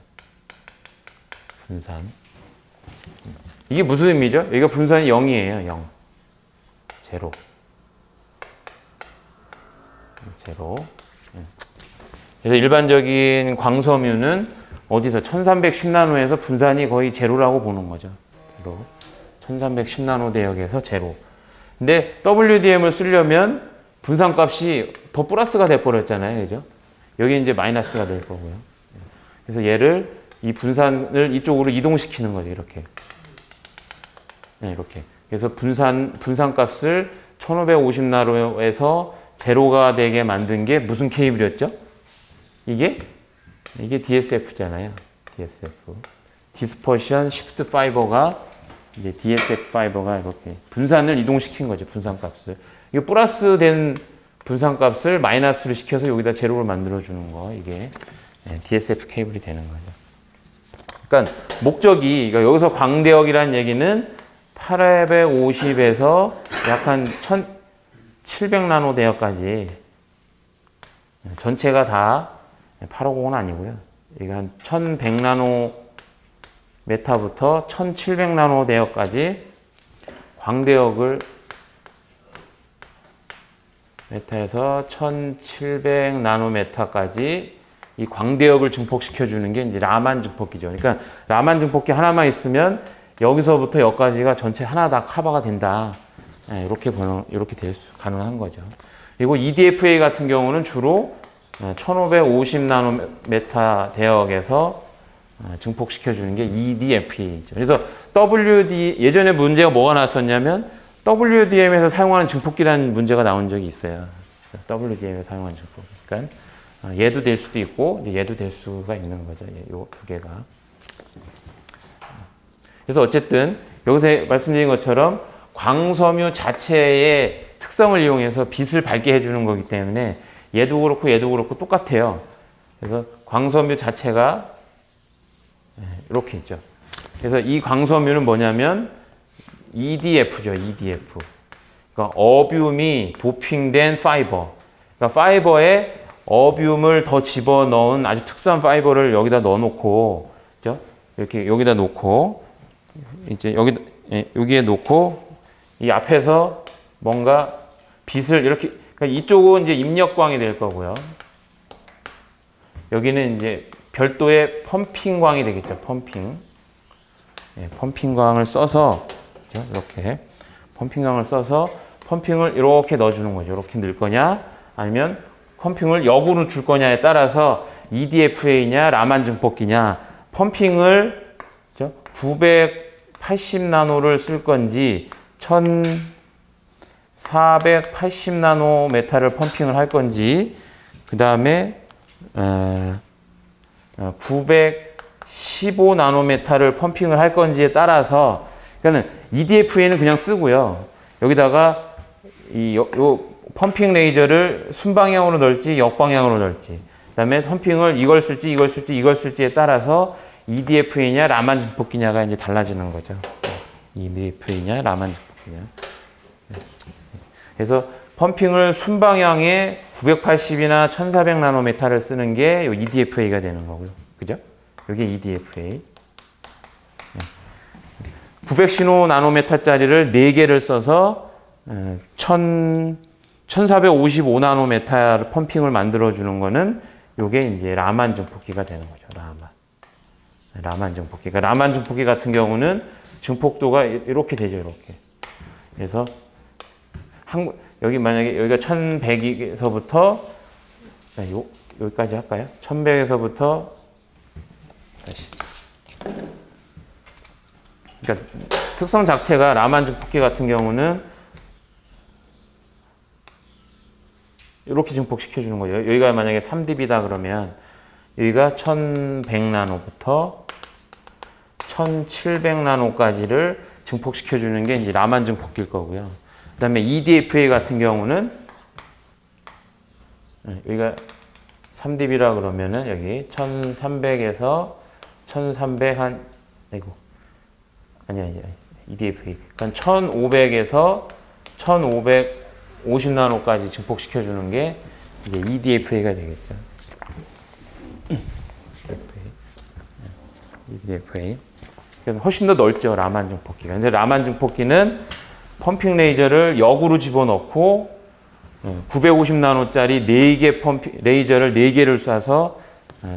분산. 이게 무슨 의미죠? 여기가 분산이 0이에요. 0. 제로. 제로. 음. 그래서 일반적인 광섬유는 어디서 1310나노에서 분산이 거의 제로라고 보는 거죠. 제로. 1310나노 대역에서 제로. 근데 WDM을 쓰려면 분산 값이 더 플러스가 돼 버렸잖아요. 그죠? 여기 이제 마이너스가 될 거고요. 그래서 얘를 이 분산을 이쪽으로 이동시키는 거죠. 이렇게. 네, 이렇게. 그래서 분산 분산 값을 1550나노에서 제로가 되게 만든 게 무슨 케이블이었죠? 이게 이게 DSF잖아요. DSF. dispersion shift fiber가 이제 DSF fiber가 이렇게 분산을 이동시킨 거죠. 분산 값을. 이거 플러스 된 분산 값을 마이너스로 시켜서 여기다 제로를 만들어 주는 거. 이게 네, DSF 케이블이 되는 거죠. 그러니까 목적이 그러니까 여기서 광대역이라는 얘기는 850에서 약 한 1700나노 대역까지 전체가 다 850은 아니고요. 이게 한 1100나노 메타부터 1700나노 대역까지 광대역을 메타에서 1700 나노메타까지 이 광대역을 증폭시켜 주는 게 이제 라만 증폭기죠. 그러니까 라만 증폭기 하나만 있으면 여기서부터 여기까지가 전체 하나 다 커버가 된다. 예, 이렇게 보는 이렇게 될 수 가능한 거죠. 그리고 EDFA 같은 경우는 주로 1550 나노메타 대역에서 어, 증폭시켜 주는 게 EDFA죠. 그래서 WD 예전에 문제가 뭐가 나왔었냐면 WDM에서 사용하는 증폭기라는 문제가 나온 적이 있어요. WDM에서 사용하는 증폭기. 그러니까 어, 얘도 될 수도 있고 얘도 될 수가 있는 거죠. 이두 개가. 그래서 어쨌든 여기서 말씀드린 것처럼 광섬유 자체의 특성을 이용해서 빛을 밝게 해주는 거기 때문에 얘도 그렇고 얘도 그렇고 똑같아요. 그래서 광섬유 자체가 네, 이렇게 있죠. 그래서 이 광섬유는 뭐냐면 EDF죠. EDF. 그러니까 어뷸이 도핑된 파이버. 그러니까 파이버에 어뷸을 더 집어넣은 아주 특수한 파이버를 여기다 넣어놓고, 그죠? 이렇게 여기다 놓고 이제 여기 예, 여기에 놓고 이 앞에서 뭔가 빛을 이렇게 그러니까 이쪽은 이제 입력광이 될 거고요. 여기는 이제 별도의 펌핑광이 되겠죠. 펌핑. 예, 펌핑광을 써서 그죠? 이렇게 펌핑광을 써서 펌핑을 이렇게 넣어주는 거죠. 이렇게 넣을 거냐 아니면 펌핑을 역으로 줄 거냐에 따라서 EDFA냐 라만 증폭기냐 펌핑을 980 나노를 쓸 건지 1480 나노메타를 펌핑을 할 건지 그 다음에 915 나노메타를 펌핑을 할 건지에 따라서 그러니까는 EDFA는 그냥 쓰고요. 여기다가 이 요, 요 펌핑 레이저를 순방향으로 넣을지 역방향으로 넣을지 그 다음에 펌핑을 이걸 쓸지 이걸 쓸지 이걸 쓸지에 따라서 EDFA냐 라만 증폭기냐가 이제 달라지는 거죠. EDFA냐 라만 증폭기냐. 그래서 펌핑을 순방향에 980이나 1400 나노메타를 쓰는 게요 EDFA가 되는 거고요. 그죠? 이게 EDFA. 900신호 나노메타짜리를 4개를 써서 1000, 1455 나노메타 펌핑을 만들어주는 거는 요게 이제 라만 증폭기가 되는 거죠. 라만. 라만 증폭기. 그러니까 라만 증폭기 같은 경우는 증폭도가 이렇게 되죠. 이렇게. 그래서 한, 여기 만약에 여기가 1100에서부터 요, 여기까지 할까요? 1100에서부터 다시. 그러니까 특성 자체가 라만 증 폭기 같은 경우는 이렇게 증폭시켜 주는 거죠. 여기가 만약에 3dB다 그러면 여기가 1100나노부터 1700나노까지를 증폭시켜 주는 게 이제 라만 증폭기일 거고요. 그다음에 EDFA 같은 경우는 네, 여기가 3dB라 그러면은 여기 1300에서 1300 한 아이고 아니 아니 아니 EDFA 그러니까 1500에서 1550 나노까지 증폭시켜 주는 게 이제 EDFA가 되겠죠. EDFA. 그러니까 훨씬 더 넓죠 라만 증폭기가. 근데 라만 증폭기는 펌핑 레이저를 역으로 집어넣고 950 나노짜리 4개 펌핑 레이저를 4개를 쏴서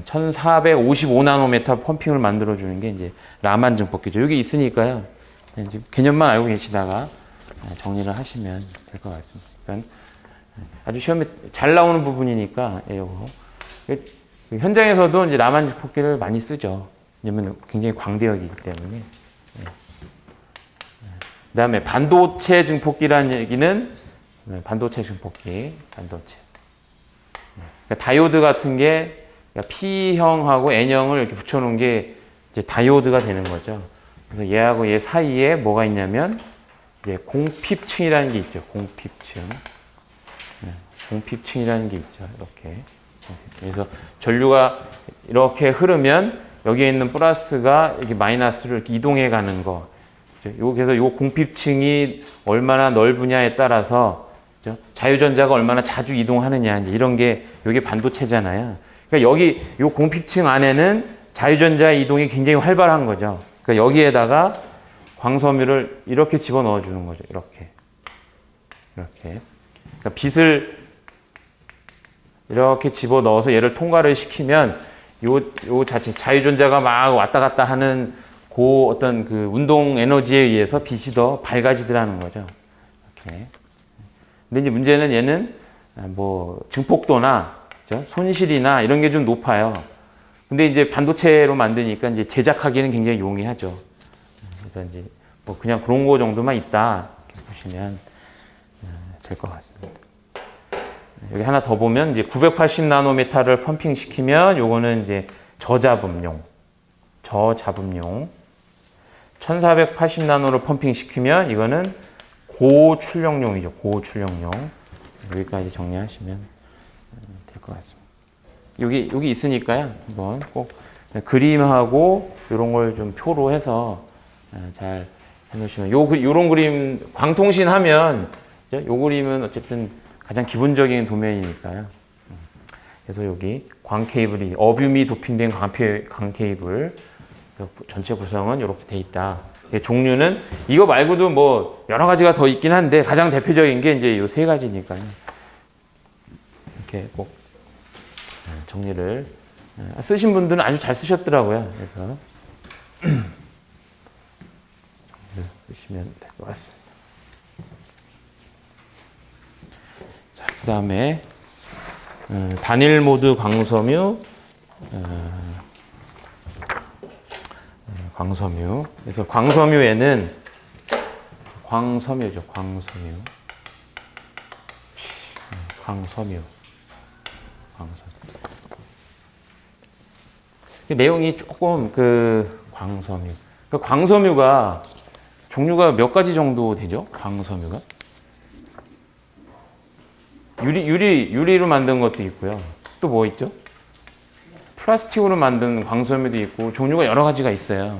1455 나노메타 펌핑을 만들어 주는 게 이제 라만 증폭기죠. 여기 있으니까요. 이제 개념만 알고 계시다가 정리를 하시면 될 것 같습니다. 그러니까 아주 시험에 잘 나오는 부분이니까 예, 요거. 현장에서도 이제 라만 증폭기를 많이 쓰죠. 왜냐면 굉장히 광대역이기 때문에. 예. 그다음에 반도체 증폭기라는 얘기는 네, 반도체 증폭기, 반도체. 그러니까 다이오드 같은 게 P형하고 N형을 이렇게 붙여놓은 게 이제 다이오드가 되는 거죠. 그래서 얘하고 얘 사이에 뭐가 있냐면 이제 공핍층이라는 게 있죠. 공핍층. 네, 공핍층이라는 게 있죠. 이렇게. 그래서 전류가 이렇게 흐르면 여기에 있는 플러스가 이렇게 마이너스로 이렇게 이동해 가는 거. 그래서 요 공핍층이 얼마나 넓으냐에 따라서 자유전자가 얼마나 자주 이동하느냐 이제 이런 게 이게 반도체잖아요. 그러니까 여기 요 공핍층 안에는 자유전자 이동이 굉장히 활발한 거죠. 그러니까 여기에다가 광섬유를 이렇게 집어 넣어 주는 거죠. 이렇게. 이렇게. 그러니까 빛을 이렇게 집어 넣어서 얘를 통과를 시키면 요, 요 자체 자유전자가 막 왔다 갔다 하는 그 어떤 그 운동 에너지에 의해서 빛이 더 밝아지더라는 거죠. 이렇게. 근데 이제 문제는 얘는 뭐 증폭도나 그렇죠? 손실이나 이런 게 좀 높아요. 근데 이제 반도체로 만드니까 이제 제작하기는 굉장히 용이하죠. 그래서 이제 뭐 그냥 그런 거 정도만 있다 이렇게 보시면 될 것 같습니다. 여기 하나 더 보면 이제 980 나노메타를 펌핑 시키면 요거는 이제 저잡음용, 저잡음용. 1480 나노를 펌핑 시키면 이거는 고출력용이죠. 고출력용. 여기까지 정리하시면 될 것 같습니다. 여기 여기 있으니까요. 한번 꼭 그림하고 이런 걸 좀 표로 해서 잘 해놓으시면 요 요런 그림 광통신 하면 요 그림은 어쨌든 가장 기본적인 도면이니까요. 그래서 여기 광 케이블이 어뷰미 도핑된 광, 광 케이블 전체 구성은 이렇게 돼 있다. 예, 종류는 이거 말고도 뭐 여러 가지가 더 있긴 한데 가장 대표적인 게 이제 이 세 가지니까요. 이렇게 꼭 예, 정리를 예, 쓰신 분들은 아주 잘 쓰셨더라고요. 그래서 쓰시면 될 것 같습니다. 자, 그 다음에 어, 단일 모드 광섬유, 어, 어, 광섬유. 그래서 광섬유에는 광섬유죠, 광섬유. 음, 광섬유, 광섬. 내용이 조금 그 광섬유. 그 광섬유가 종류가 몇 가지 정도 되죠? 광섬유가? 유리, 유리, 유리로 만든 것도 있고요. 또 뭐 있죠? 플라스틱으로 만든 광섬유도 있고 종류가 여러 가지가 있어요.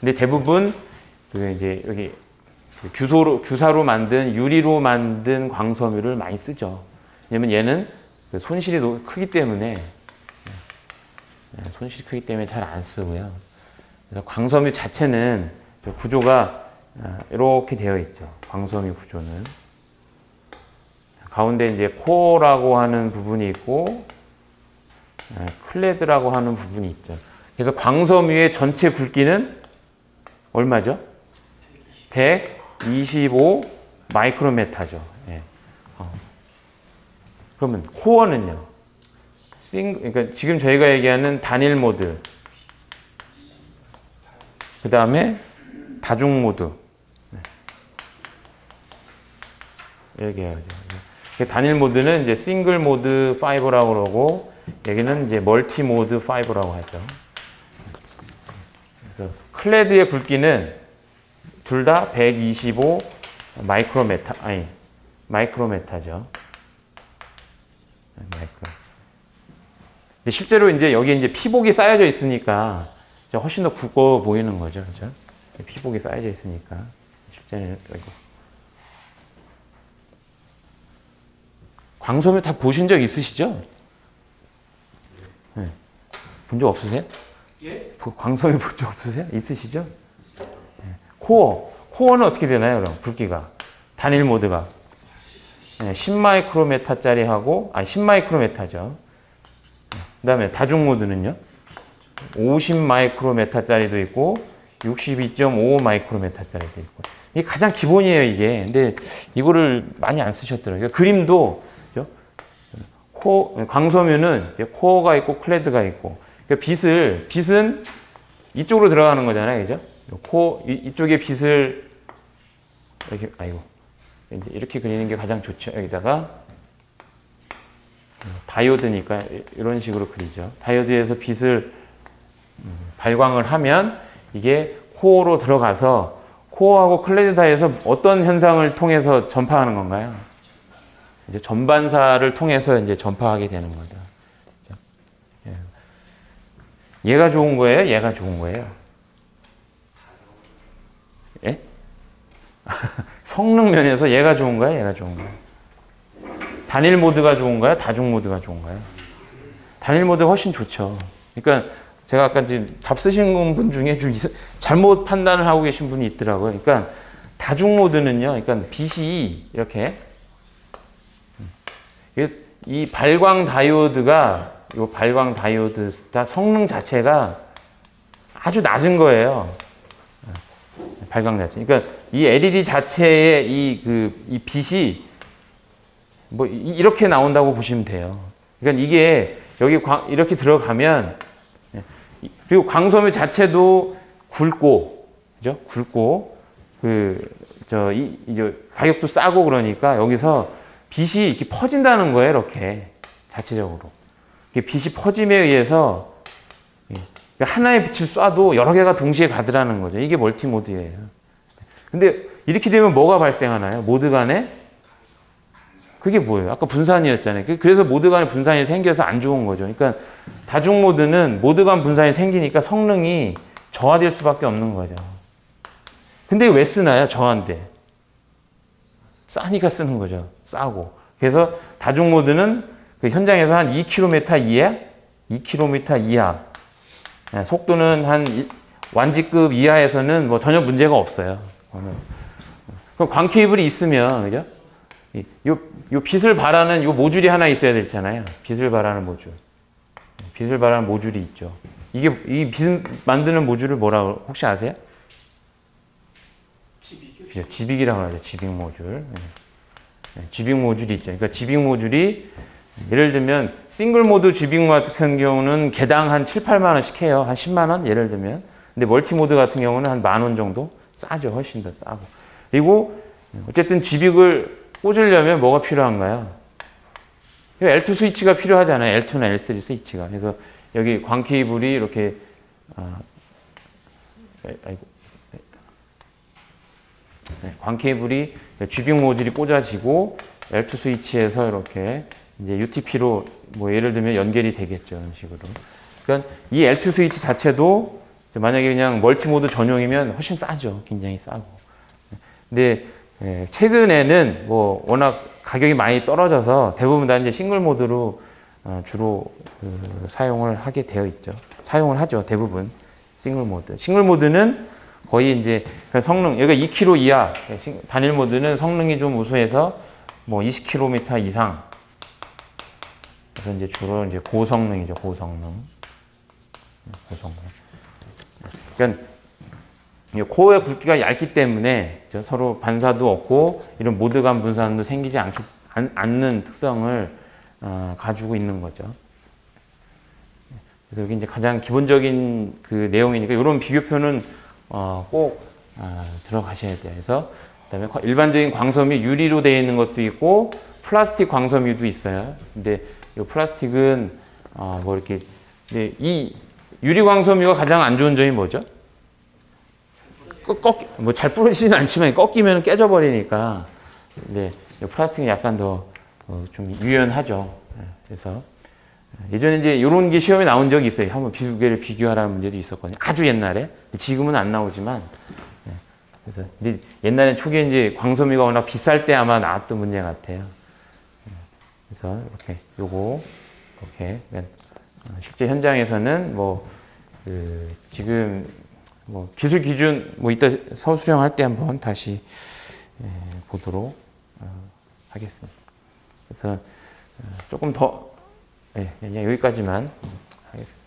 근데 대부분 그 이제 여기 그 규소로, 규사로 만든 유리로 만든 광섬유를 많이 쓰죠. 왜냐면 얘는 그 손실이 노- 크기 때문에 네, 손실이 크기 때문에 잘 안 쓰고요. 그래서 광섬유 자체는 저 구조가 아, 이렇게 되어 있죠. 광섬유 구조는. 가운데 이제 코어라고 하는 부분이 있고 아, clad라고 하는 부분이 있죠. 그래서 광섬유의 전체 굵기는 얼마죠? 125 마이크로메타죠. 예. 어. 그러면 코어는요? 싱, 그러니까 지금 저희가 얘기하는 단일 모드, 그 다음에 다중 모드. 네. 이렇게 해야죠. 그 단일 모드는 이제 single mode fiber라고 그러고, 여기는 이제 multi mode fiber라고 하죠. 그래서 clad의 굵기는 둘 다 125 마이크로메타, 아니, 마이크로메타죠. 네, 마이크로. 실제로 이제 여기 이제 피복이 쌓여져 있으니까 훨씬 더 굵어 보이는 거죠. 그죠? 피복이 쌓여져 있으니까. 실제는, 이거. 광섬유 다 보신 적 있으시죠? 네. 본적 없으세요? 예? 그 광섬유 본적 없으세요? 있으시죠? 네. 코어. 코어는 어떻게 되나요, 그럼? 굵기가. 단일 모드가. 네, 10마이크로메타짜리 하고, 아, 10마이크로메타죠. 그 다음에 다중 모드는요? 50 마이크로메타짜리도 있고 62.5 마이크로메타짜리도 있고 이게 가장 기본이에요 이게 근데 이거를 많이 안 쓰셨더라고요 그러니까 그림도? 코 이제 코어가 있고 clad가 있고 그러니까 빛을 빛은 이쪽으로 들어가는 거잖아요 그죠? 코 이, 이쪽에 빛을 이렇게 아이고 이렇게 그리는 게 가장 좋죠 여기다가 다이오드니까 이런 식으로 그리죠. 다이오드에서 빛을 음, 발광을 하면 이게 코어로 들어가서 코어하고 clad 사이에서 어떤 현상을 통해서 전파하는 건가요? 이제 전반사를 통해서 이제 전파하게 되는 거죠. 예. 얘가 좋은 거예요? 얘가 좋은 거예요? 예? 성능 면에서 얘가 좋은 거예요? 얘가 좋은 거예요? 단일 모드가 좋은가요? 다중 모드가 좋은가요? 단일 모드가 훨씬 좋죠. 그러니까 제가 아까 지금 답 쓰신 분 중에 좀 잘못 판단을 하고 계신 분이 있더라고요. 그러니까 다중 모드는요. 그러니까 빛이 이렇게 이- 이 발광 다이오드가 이 발광 다이오드 다 성능 자체가 아주 낮은 거예요. 발광 자체. 그러니까 이 LED 자체의 이 그 이 빛이 뭐 이- 이렇게 나온다고 보시면 돼요. 그러니까 이게 여기 광, 이렇게 들어가면 예, 이- 그리고 광섬유 자체도 굵고 그죠? 굵고 그저 이 이제 가격도 싸고 그러니까 여기서 빛이 이렇게 퍼진다는 거예요, 이렇게 자체적으로. 빛이 퍼짐에 의해서 예, 그러니까 하나의 빛을 쏴도 여러 개가 동시에 가더라는 거죠. 이게 multi mode예요. 근데 이렇게 되면 뭐가 발생하나요? 모드 간에 그게 뭐예요? 아까 분산이었잖아요. 그- 그래서 모드 간에 분산이 생겨서 안 좋은 거죠. 그러니까 다중 모드는 모드 간 분산이 생기니까 성능이 저하될 수밖에 없는 거죠. 근데 왜 쓰나요? 저한데. 싸니까 쓰는 거죠. 싸고. 그래서 다중 모드는 그 현장에서 한 2km 이하, 2km 이하. 예, 속도는 한 완지급 이하에서는 뭐 전혀 문제가 없어요. 그럼 광 케이블이 있으면 그죠? 이- 요, 요 빛을 발하는 요 모듈이 하나 있어야 되잖아요. 빛을 발하는 모듈. 빛을 발하는 모듈이 있죠. 이게 이 빛 만드는 모듈을 뭐라고 혹시 아세요? 그죠? GBIC이라고 하죠. GBIC 모듈. 예. 예, GBIC 모듈이 있죠. 그러니까 GBIC 모듈이 예를 들면 single mode GBIC 같은 경우는 개당 한 7, 8만 원씩 해요. 한 10만 원 예를 들면. 근데 multi mode 같은 경우는 한 만 원 정도 싸죠. 훨씬 더 싸고. 그리고 어쨌든 지빅을 꽂으려면 뭐가 필요한가요? L2 스위치가 필요하잖아요. L2나 L3 스위치가. 그래서 여기 광 케이블이 이렇게 아, 아, 아이고. 네, 광 케이블이 G빅 모듈이 꽂아지고 L2 스위치에서 이렇게 이제 UTP로 뭐 예를 들면 연결이 되겠죠. 이런 식으로. 그러니까 이 L2 스위치 자체도 만약에 그냥 multi mode 전용이면 훨씬 싸죠. 굉장히 싸고. 근데 예, 최근에는 뭐 워낙 가격이 많이 떨어져서 대부분 다 이제 single mode로 어, 주로 그 사용을 하게 되어 있죠. 사용을 하죠. 대부분 single mode. Single mode는 거의 이제 그 성능 여기가 2km 이하 예, 싱- 단일 모드는 성능이 좀 우수해서 뭐 20km 이상 그래서 이제 주로 이제 고성능이죠. 고성능. 고성능. 그러니까 이 코어의 굵기가 얇기 때문에 저 서로 반사도 없고 이런 모드 간 분산도 생기지 않기, 않, 않는 특성을 어, 가지고 있는 거죠. 그래서 여기 이제 가장 기본적인 그 내용이니까 이런 비교표는 어, 꼭 아, 들어가셔야 돼요. 그래서 그다음에 과- 일반적인 광섬유 유리로 되어 있는 것도 있고 플라스틱 광섬유도 있어요. 근데 이 플라스틱은 어, 뭐 이렇게 이 유리 광섬유가 가장 안 좋은 점이 뭐죠? 꺾, 뭐잘 부러지지는 않지만 꺾이면 깨져버리니까. 근데 이 플라스틱은 약간 더 어, 좀 유연하죠. 예, 그래서 예전에 이제 이런 게 시험에 나온 적이 있어요. 한번 두 개를 비교하라는 문제도 있었거든요. 아주 옛날에. 지금은 안 나오지만. 예, 그래서 근데 옛날에 초기에 이제 광섬유가 워낙 비쌀 때 아마 나왔던 문제 같아요. 예, 그래서 이렇게 요거 이렇게 어, 실제 현장에서는 뭐 그 지금 뭐 기술 기준 뭐 이따 서울 수령할 때 한번 다시 예, 보도록 어, 하겠습니다. 그래서 어, 조금 더 예, 그냥 여기까지만 하겠습니다.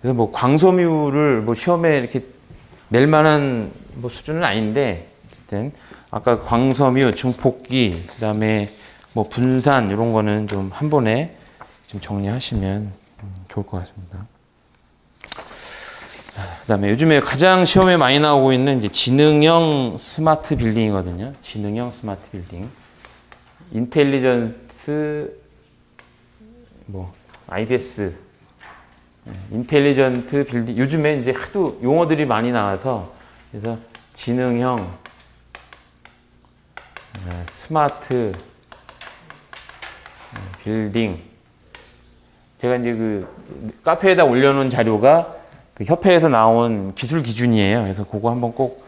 그래서 뭐 광섬유를 뭐 시험에 이렇게 낼 만한 뭐 수준은 아닌데 어쨌든 아까 광섬유, 증폭기, 그다음에 뭐 분산 이런 거는 좀 한 번에 좀 정리하시면 음, 좋을 것 같습니다. 그다음에 요즘에 가장 시험에 많이 나오고 있는 이제 지능형 스마트 빌딩이거든요. 지능형 스마트 빌딩. intelligence 뭐 IBS 예, intelligent building 요즘에 이제 하도 용어들이 많이 나와서 그래서 지능형 어, 스마트 어, 빌딩 제가 이제 그 카페에다 올려놓은 자료가 그 협회에서 나온 기술 기준이에요. 그래서 그거 한번 꼭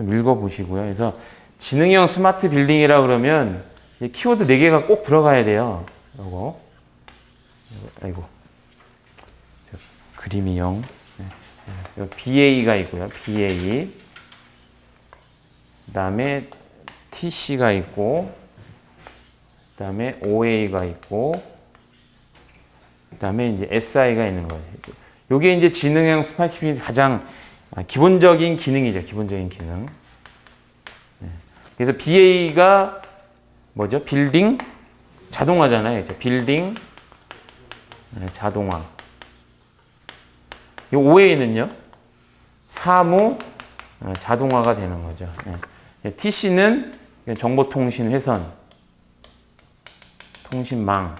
좀 읽어보시고요. 그래서 지능형 스마트 빌딩이라 그러면 이 키워드 4개가 꼭 들어가야 돼요. 요거. 아이고. 저 그림이 영. 네. 요 BA가 있고요. BA. 그 다음에 TC가 있고, 그 다음에 OA가 있고, 그 다음에 이제 SI가 있는 거예요. 요게 이제 지능형 스마트 빌딩 가장 아, 기본적인 기능이죠. 기본적인 기능. 네. 그래서 BA가 뭐죠? 빌딩 자동화잖아요. 이제 빌딩 네, 자동화. 이 OA는요? 사무 어, 자동화가 되는 거죠. 네. TC는 정보통신 회선, 통신망.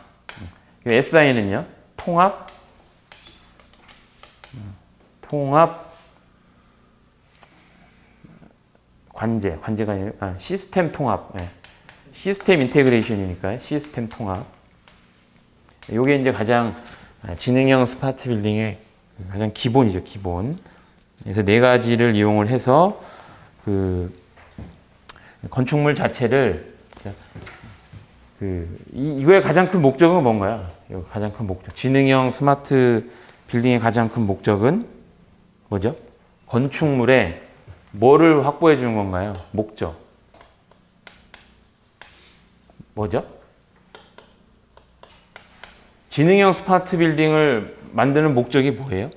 이 SI는요? 통합, 음, 통합 관제, 관제가 아니라 아, 시스템 통합. 예. system integration이니까 시스템 통합. 요게 이제 가장 아, 지능형 스마트 빌딩의 가장 기본이죠, 기본. 그래서 네 가지를 이용을 해서 그 건축물 자체를 그 이, 이거의 가장 큰 목적은 뭔가요? 가장 큰 목적. 지능형 스마트 빌딩의 가장 큰 목적은 뭐죠? 건축물에 뭐를 확보해 주는 건가요? 목적. 뭐죠? 지능형 스마트 빌딩을 만드는 목적이 뭐예요?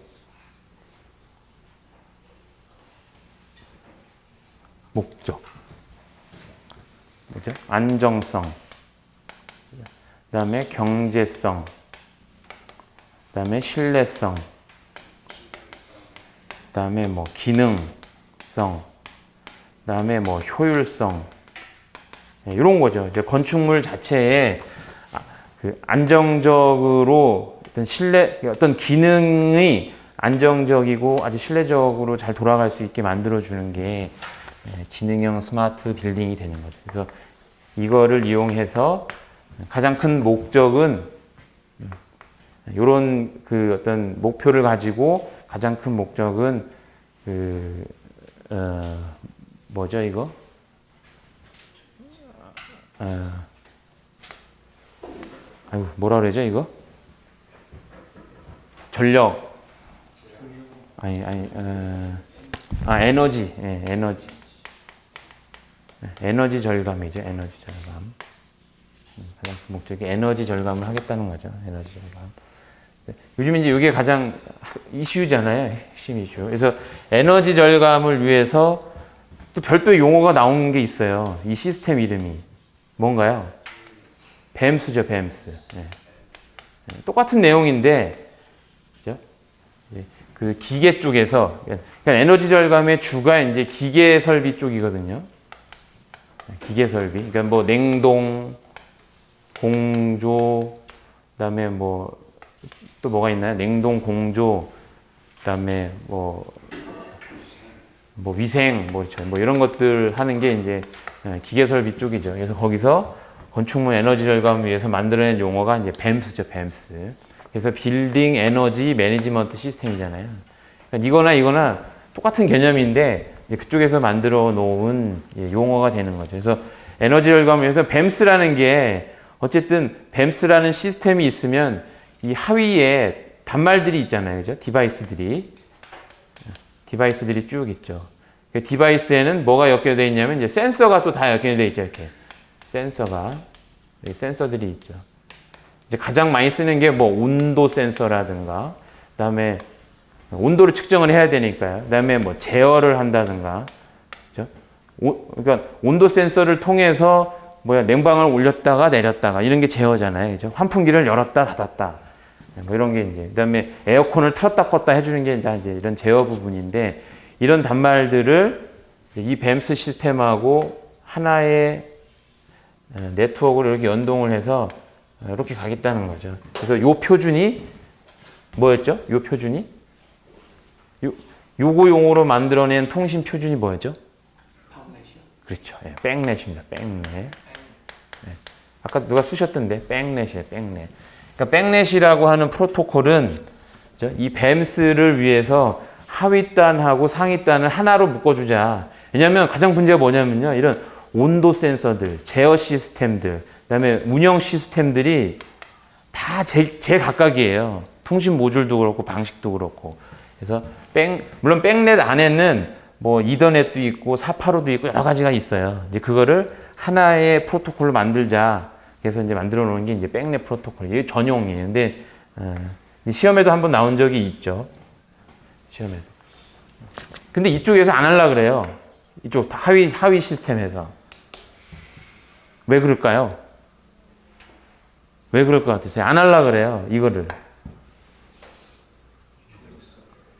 목적. 뭐죠? 안정성. 그 다음에 경제성. 그 다음에 신뢰성. 그 다음에 뭐 기능성. 그 다음에 뭐 효율성. 네, 이런 거죠. 이제 건축물 자체에 아, 그 안정적으로 어떤 신뢰 어떤 기능이 안정적이고 아주 신뢰적으로 잘 돌아갈 수 있게 만들어 주는 게 예, 지능형 스마트 빌딩이 되는 거죠. 그래서 이거를 이용해서 가장 큰 목적은 이런 그 어떤 목표를 가지고 가장 큰 목적은 그 어, 뭐죠 이거? 어, 아이고 뭐라 그러죠 이거? 전력. 아니 아니 어, 아 에너지. 예, 에너지. 에너지 절감이죠 에너지 절감. 음, 가장 큰 목적이 에너지 절감을 하겠다는 거죠. 에너지 절감. 네, 요즘 이제 이게 가장 이슈잖아요. 핵심 이슈. 그래서 에너지 절감을 위해서 또 별도의 용어가 나온 게 있어요. 이 시스템 이름이. 뭔가요? 뱀스죠 뱀스. 네. 네, 똑같은 내용인데 그죠? 예, 그 기계 쪽에서 그러니까 에너지 절감의 주가 이제 기계 설비 쪽이거든요. 기계 설비. 그러니까 뭐 냉동, 공조, 그다음에 뭐 또 뭐가 있나요? 냉동 공조, 그다음에 뭐, 뭐 위생, 뭐. 뭐 이런 것들 하는 게 이제 기계 설비 쪽이죠. 그래서 거기서 건축물 에너지 절감을 위해서 만들어낸 용어가 이제 BEMS죠, BEMS. 그래서 building energy management system이잖아요. 그러니까 이거나 이거나 똑같은 개념인데 그쪽에서 만들어 놓은 용어가 되는 거죠. 그래서 에너지 절감을 위해서 BEMS라는 게 어쨌든 BEMS라는 시스템이 있으면 이 하위에 단말들이 있잖아요. 그죠? device들이. Device들이 쭉 있죠. 그 device에는 뭐가 연결되어 있냐면 이제 센서가 또 다 연결되어 있죠. 이렇게. 센서가. 센서들이 있죠. 이제 가장 많이 쓰는 게 뭐 온도 센서라든가, 그 다음에 온도를 측정을 해야 되니까요. 그 다음에 뭐 제어를 한다든가, 그죠? 오, 그러니까 온도 센서를 통해서 뭐야 냉방을 올렸다가 내렸다가 이런 게 제어잖아요. 그죠? 환풍기를 열었다 닫았다. 뭐 이런 게 이제 그다음에 에어컨을 틀었다 껐다 해주는 게 이제 이런 제어 부분인데 이런 단말들을 이 뱀스 시스템하고 하나의 네트워크를 이렇게 연동을 해서 이렇게 가겠다는 거죠. 그래서 요 표준이 뭐였죠? 요 표준이 요 요거 용어로 만들어낸 통신 표준이 뭐였죠? 그렇죠. 예, 백넷입니다. 백넷. 예. 아까 누가 쓰셨던데 백넷이에요. 백넷. 그러니까 백넷이라고 하는 프로토콜은? 이 뱀스를 위해서 하위단하고 상위단을 하나로 묶어주자. 왜냐하면 가장 문제가 뭐냐면요. 이런 온도 센서들, 제어 시스템들, 그다음에 운영 시스템들이 다 제, 제 각각이에요. 통신 모듈도 그렇고 방식도 그렇고. 그래서 백 물론 백넷 안에는 뭐 이더넷도 있고 사파로도 있고 여러 가지가 있어요. 이제 그거를 하나의 프로토콜로 만들자. 그래서 이제 만들어 놓은 게 이제 백넷 프로토콜. 이게 전용이에요. 근데 어, 시험에도 한번 나온 적이 있죠. 시험에도. 근데 이쪽에서 안 할라 그래요. 이쪽 하위 하위 시스템에서. 왜 그럴까요? 왜 그럴 것 같으세요? 안 할라 그래요. 이거를.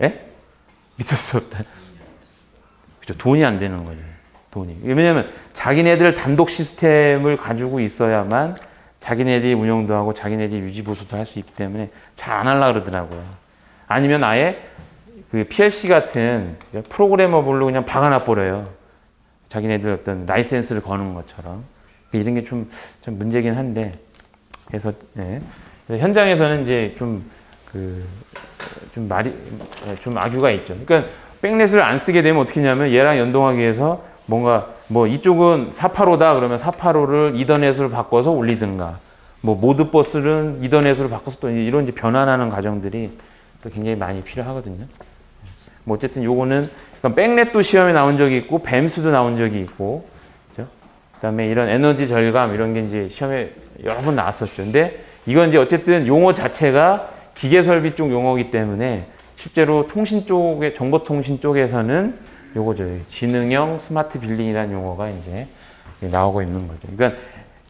예? 믿을 수 없다. 그죠. 돈이 안 되는 거죠. 돈이. 왜냐면 자기네들 단독 시스템을 가지고 있어야만 자기네들이 운영도 하고 자기네들이 유지 보수도 할 수 있기 때문에 잘 안 하려 그러더라고요. 아니면 아예 그 PLC 같은 프로그래머블로 그냥 박아놔 버려요. 자기네들 어떤 라이센스를 거는 것처럼. 이런 게 좀 좀 문제긴 한데 그래서 예. 현장에서는 이제 좀 그 좀 말이 좀 악유가 있죠. 그러니까 백넷을 안 쓰게 되면 어떻게 하냐면 얘랑 연동하기 위해서 뭔가 뭐 이쪽은 485다 그러면 485를 이더넷으로 바꿔서 올리든가 뭐 모드 버스는 이더넷으로 바꿔서 또 이런 이제 변환하는 과정들이 또 굉장히 많이 필요하거든요. 뭐 어쨌든 요거는 그러니까 백넷도 시험에 나온 적이 있고 뱀스도 나온 적이 있고 그죠? 그다음에 이런 에너지 절감 이런 게 이제 시험에 여러 번 나왔었죠. 근데 이건 이제 어쨌든 용어 자체가 기계 설비 쪽 용어이기 때문에 실제로 통신 쪽에 정보 통신 쪽에서는 요거죠. 지능형 스마트 빌딩이라는 용어가 이제 나오고 있는 거죠. 그러니까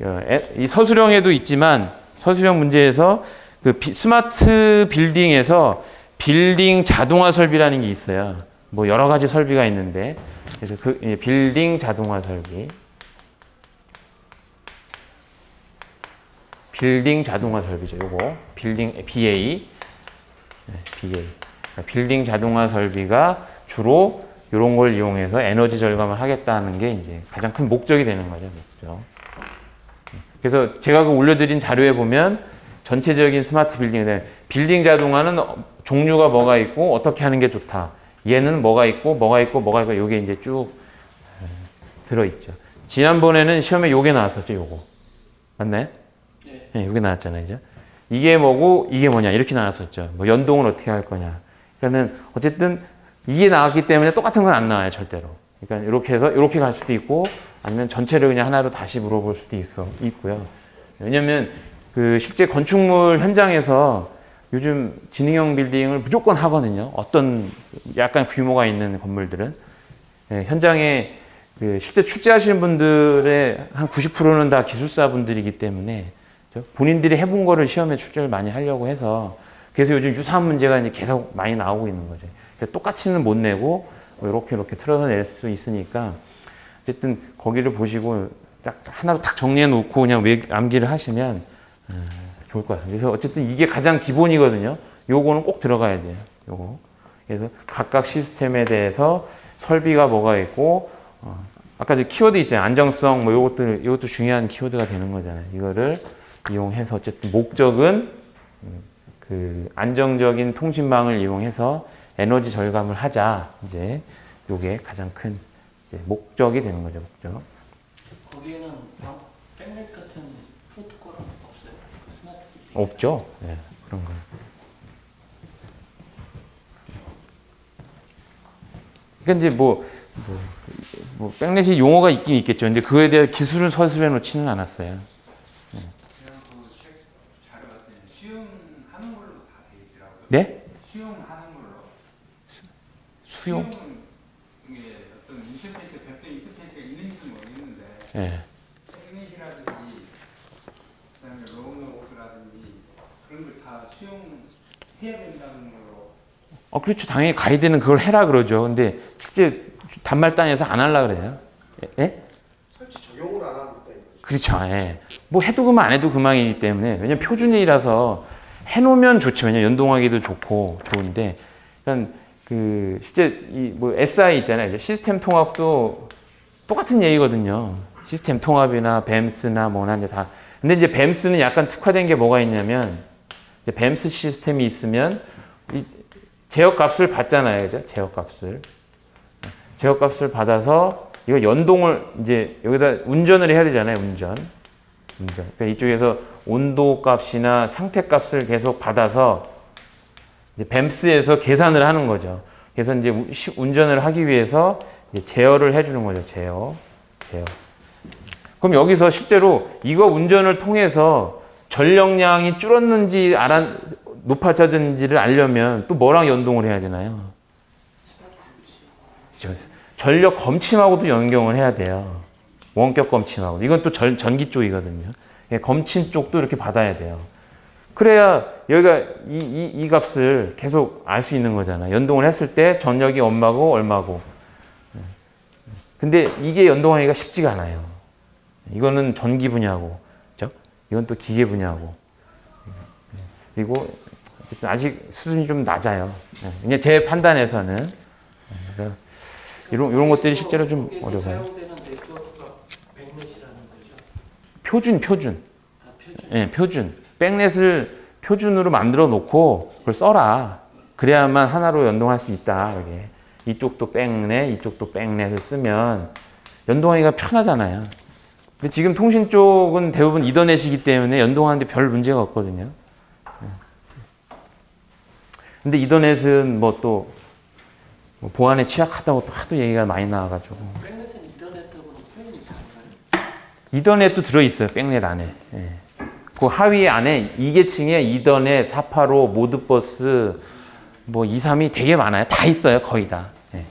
어, 에- 이 서술형에도 있지만 서술형 문제에서 그 비- 스마트 빌딩에서 빌딩 자동화 설비라는 게 있어요. 뭐 여러 가지 설비가 있는데 그래서 그 예, 빌딩 자동화 설비, 빌딩 자동화 설비죠. 요거 빌딩 BA, 네, BA. 그러니까 빌딩 자동화 설비가 주로 이런 걸 이용해서 에너지 절감을 하겠다는 게 이제 가장 큰 목적이 되는 거죠. 목적. 그래서 제가 그 올려드린 자료에 보면 전체적인 스마트 빌딩에 빌딩 자동화는 어- 종류가 뭐가 있고 어떻게 하는 게 좋다. 얘는 뭐가 있고 뭐가 있고 뭐가 있고 요게 이제 쭉 에, 들어있죠. 지난번에는 시험에 요게 나왔었죠. 요거 맞나요? 네. 네, 요게 나왔잖아요. 이제 이게 뭐고 이게 뭐냐 이렇게 나왔었죠. 뭐 연동을 어떻게 할 거냐. 그러니까는 어쨌든 이게 나왔기 때문에 똑같은 건 안 나와요 절대로. 그러니까 이렇게 해서 이렇게 갈 수도 있고 아니면 전체를 그냥 하나로 다시 물어볼 수도 있어 있고요. 왜냐하면 그 실제 건축물 현장에서 요즘 지능형 빌딩을 무조건 하거든요. 어떤 약간 규모가 있는 건물들은 예, 현장에 그 실제 출제하시는 분들의 한 90%는 다 기술사 분들이기 때문에? 본인들이 해본 거를 시험에 출제를 많이 하려고 해서 그래서 요즘 유사한 문제가 이제 계속 많이 나오고 있는 거죠. 그래서 똑같이는 못 내고 뭐 이렇게 이렇게 틀어서 낼 수 있으니까 어쨌든 거기를 보시고 딱 하나로 딱 정리해 놓고 그냥 외- 암기를 하시면 음, 좋을 것 같습니다. 그래서 어쨌든 이게 가장 기본이거든요. 요거는 꼭 들어가야 돼요. 요거. 그래서 각각 시스템에 대해서 설비가 뭐가 있고 어, 아까 저 키워드 있잖아요. 안정성 뭐 요것들 이것도 중요한 키워드가 되는 거잖아요. 이거를 이용해서 어쨌든 목적은 음, 그 안정적인 통신망을 이용해서 에너지 절감을 하자. 이제 요게 가장 큰 이제 목적이 되는 거죠. 목적. 거기에는 방- 백넷 같은 프로토콜은 없어요. 그. 없죠. 네, 그런 거. 그러니까 이제 뭐, 뭐, 뭐 백넷이 용어가 있긴 있겠죠. 근데 그거에 대한 기술은 서술해 놓지는 않았어요. 그. 네? 이게 어떤 인터페이스, 별도 인터페이스가 있는지는 모르겠는데 예. BACnet이라든지 그다음에 LonWorks라든지 그런 걸 다 수용해야 된다는 걸로. 어, 그렇죠. 당연히 가이드는 그걸 해라 그러죠. 근데 실제 단말단에서 안 하려 그래요. 예? 예? 설치 적용을 안 하고 있다 이거죠. 그렇죠. 예. 뭐 해도 그만 안 해도 그만이기 때문에 왜냐면 표준이라서 해놓으면 좋죠. 왜냐면 연동하기도 좋고 좋은데, 그러니까 그 실제 이 뭐 SI 있잖아요. 이제 시스템 통합도 똑같은 얘기거든요. 시스템 통합이나 뱀스나 뭐나 이제 다. 근데 이제 뱀스는 약간 특화된 게 뭐가 있냐면 이제 뱀스 시스템이 있으면 이 제어 값을 받잖아요. 그죠? 제어 값을. 제어 값을 받아서 이거 연동을 이제 여기다 운전을 해야 되잖아요. 운전. 운전. 그러니까 이쪽에서 온도 값이나 상태 값을 계속 받아서 이제 뱀스에서 계산을 하는 거죠. 그래서 이제 운전을 하기 위해서 제어를 해주는 거죠. 제어. 제어. 그럼 여기서 실제로 이거 운전을 통해서 전력량이 줄었는지 알아 높아졌는지를 알려면 또 뭐랑 연동을 해야 되나요? 그렇죠. 전력 검침하고도 연경을 해야 돼요. 원격 검침하고. 이건 또 전, 전기 쪽이거든요. 예, 검침 쪽도 이렇게 받아야 돼요. 그래야 여기가 이, 이, 이 값을 계속 알 수 있는 거잖아요. 연동을 했을 때 전력이 얼마고 얼마고. 예. 근데 이게 연동하기가 쉽지가 않아요. 이거는 전기 분야고, 그죠? 이건 또 기계 분야고. 예. 그리고 어쨌든 아직 수준이 좀 낮아요. 예. 그냥 제 판단에서는. 예, 그래서 이런 이런 것들이 실제로 좀 거기에서 어려워요. 표준 표준. 아, 표준. 예, 표준. 백넷을 표준으로 만들어 놓고 그걸 써라. 그래야만 하나로 연동할 수 있다. 이게 이쪽도 백넷, 이쪽도 백넷을 쓰면 연동하기가 편하잖아요. 근데 지금 통신 쪽은 대부분 이더넷이기 때문에 연동하는데 별 문제가 없거든요. 예. 근데 이더넷은 뭐또 뭐 보안에 취약하다고 또 하도 얘기가 많이 나와가지고 백넷은 이더넷하고는 프레임이 다른가요? 이더넷도 들어있어요 백넷 안에. 예. 그 하위 안에 2계층에 이더넷, 485, 모드버스 뭐 2, 3이 되게 많아요. 다 있어요 거의 다. 예.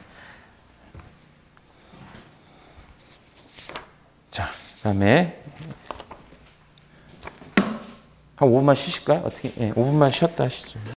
자, 그 다음에 한 5분만 쉬실까요? 어떻게? 예, 5분만 쉬었다 하시죠.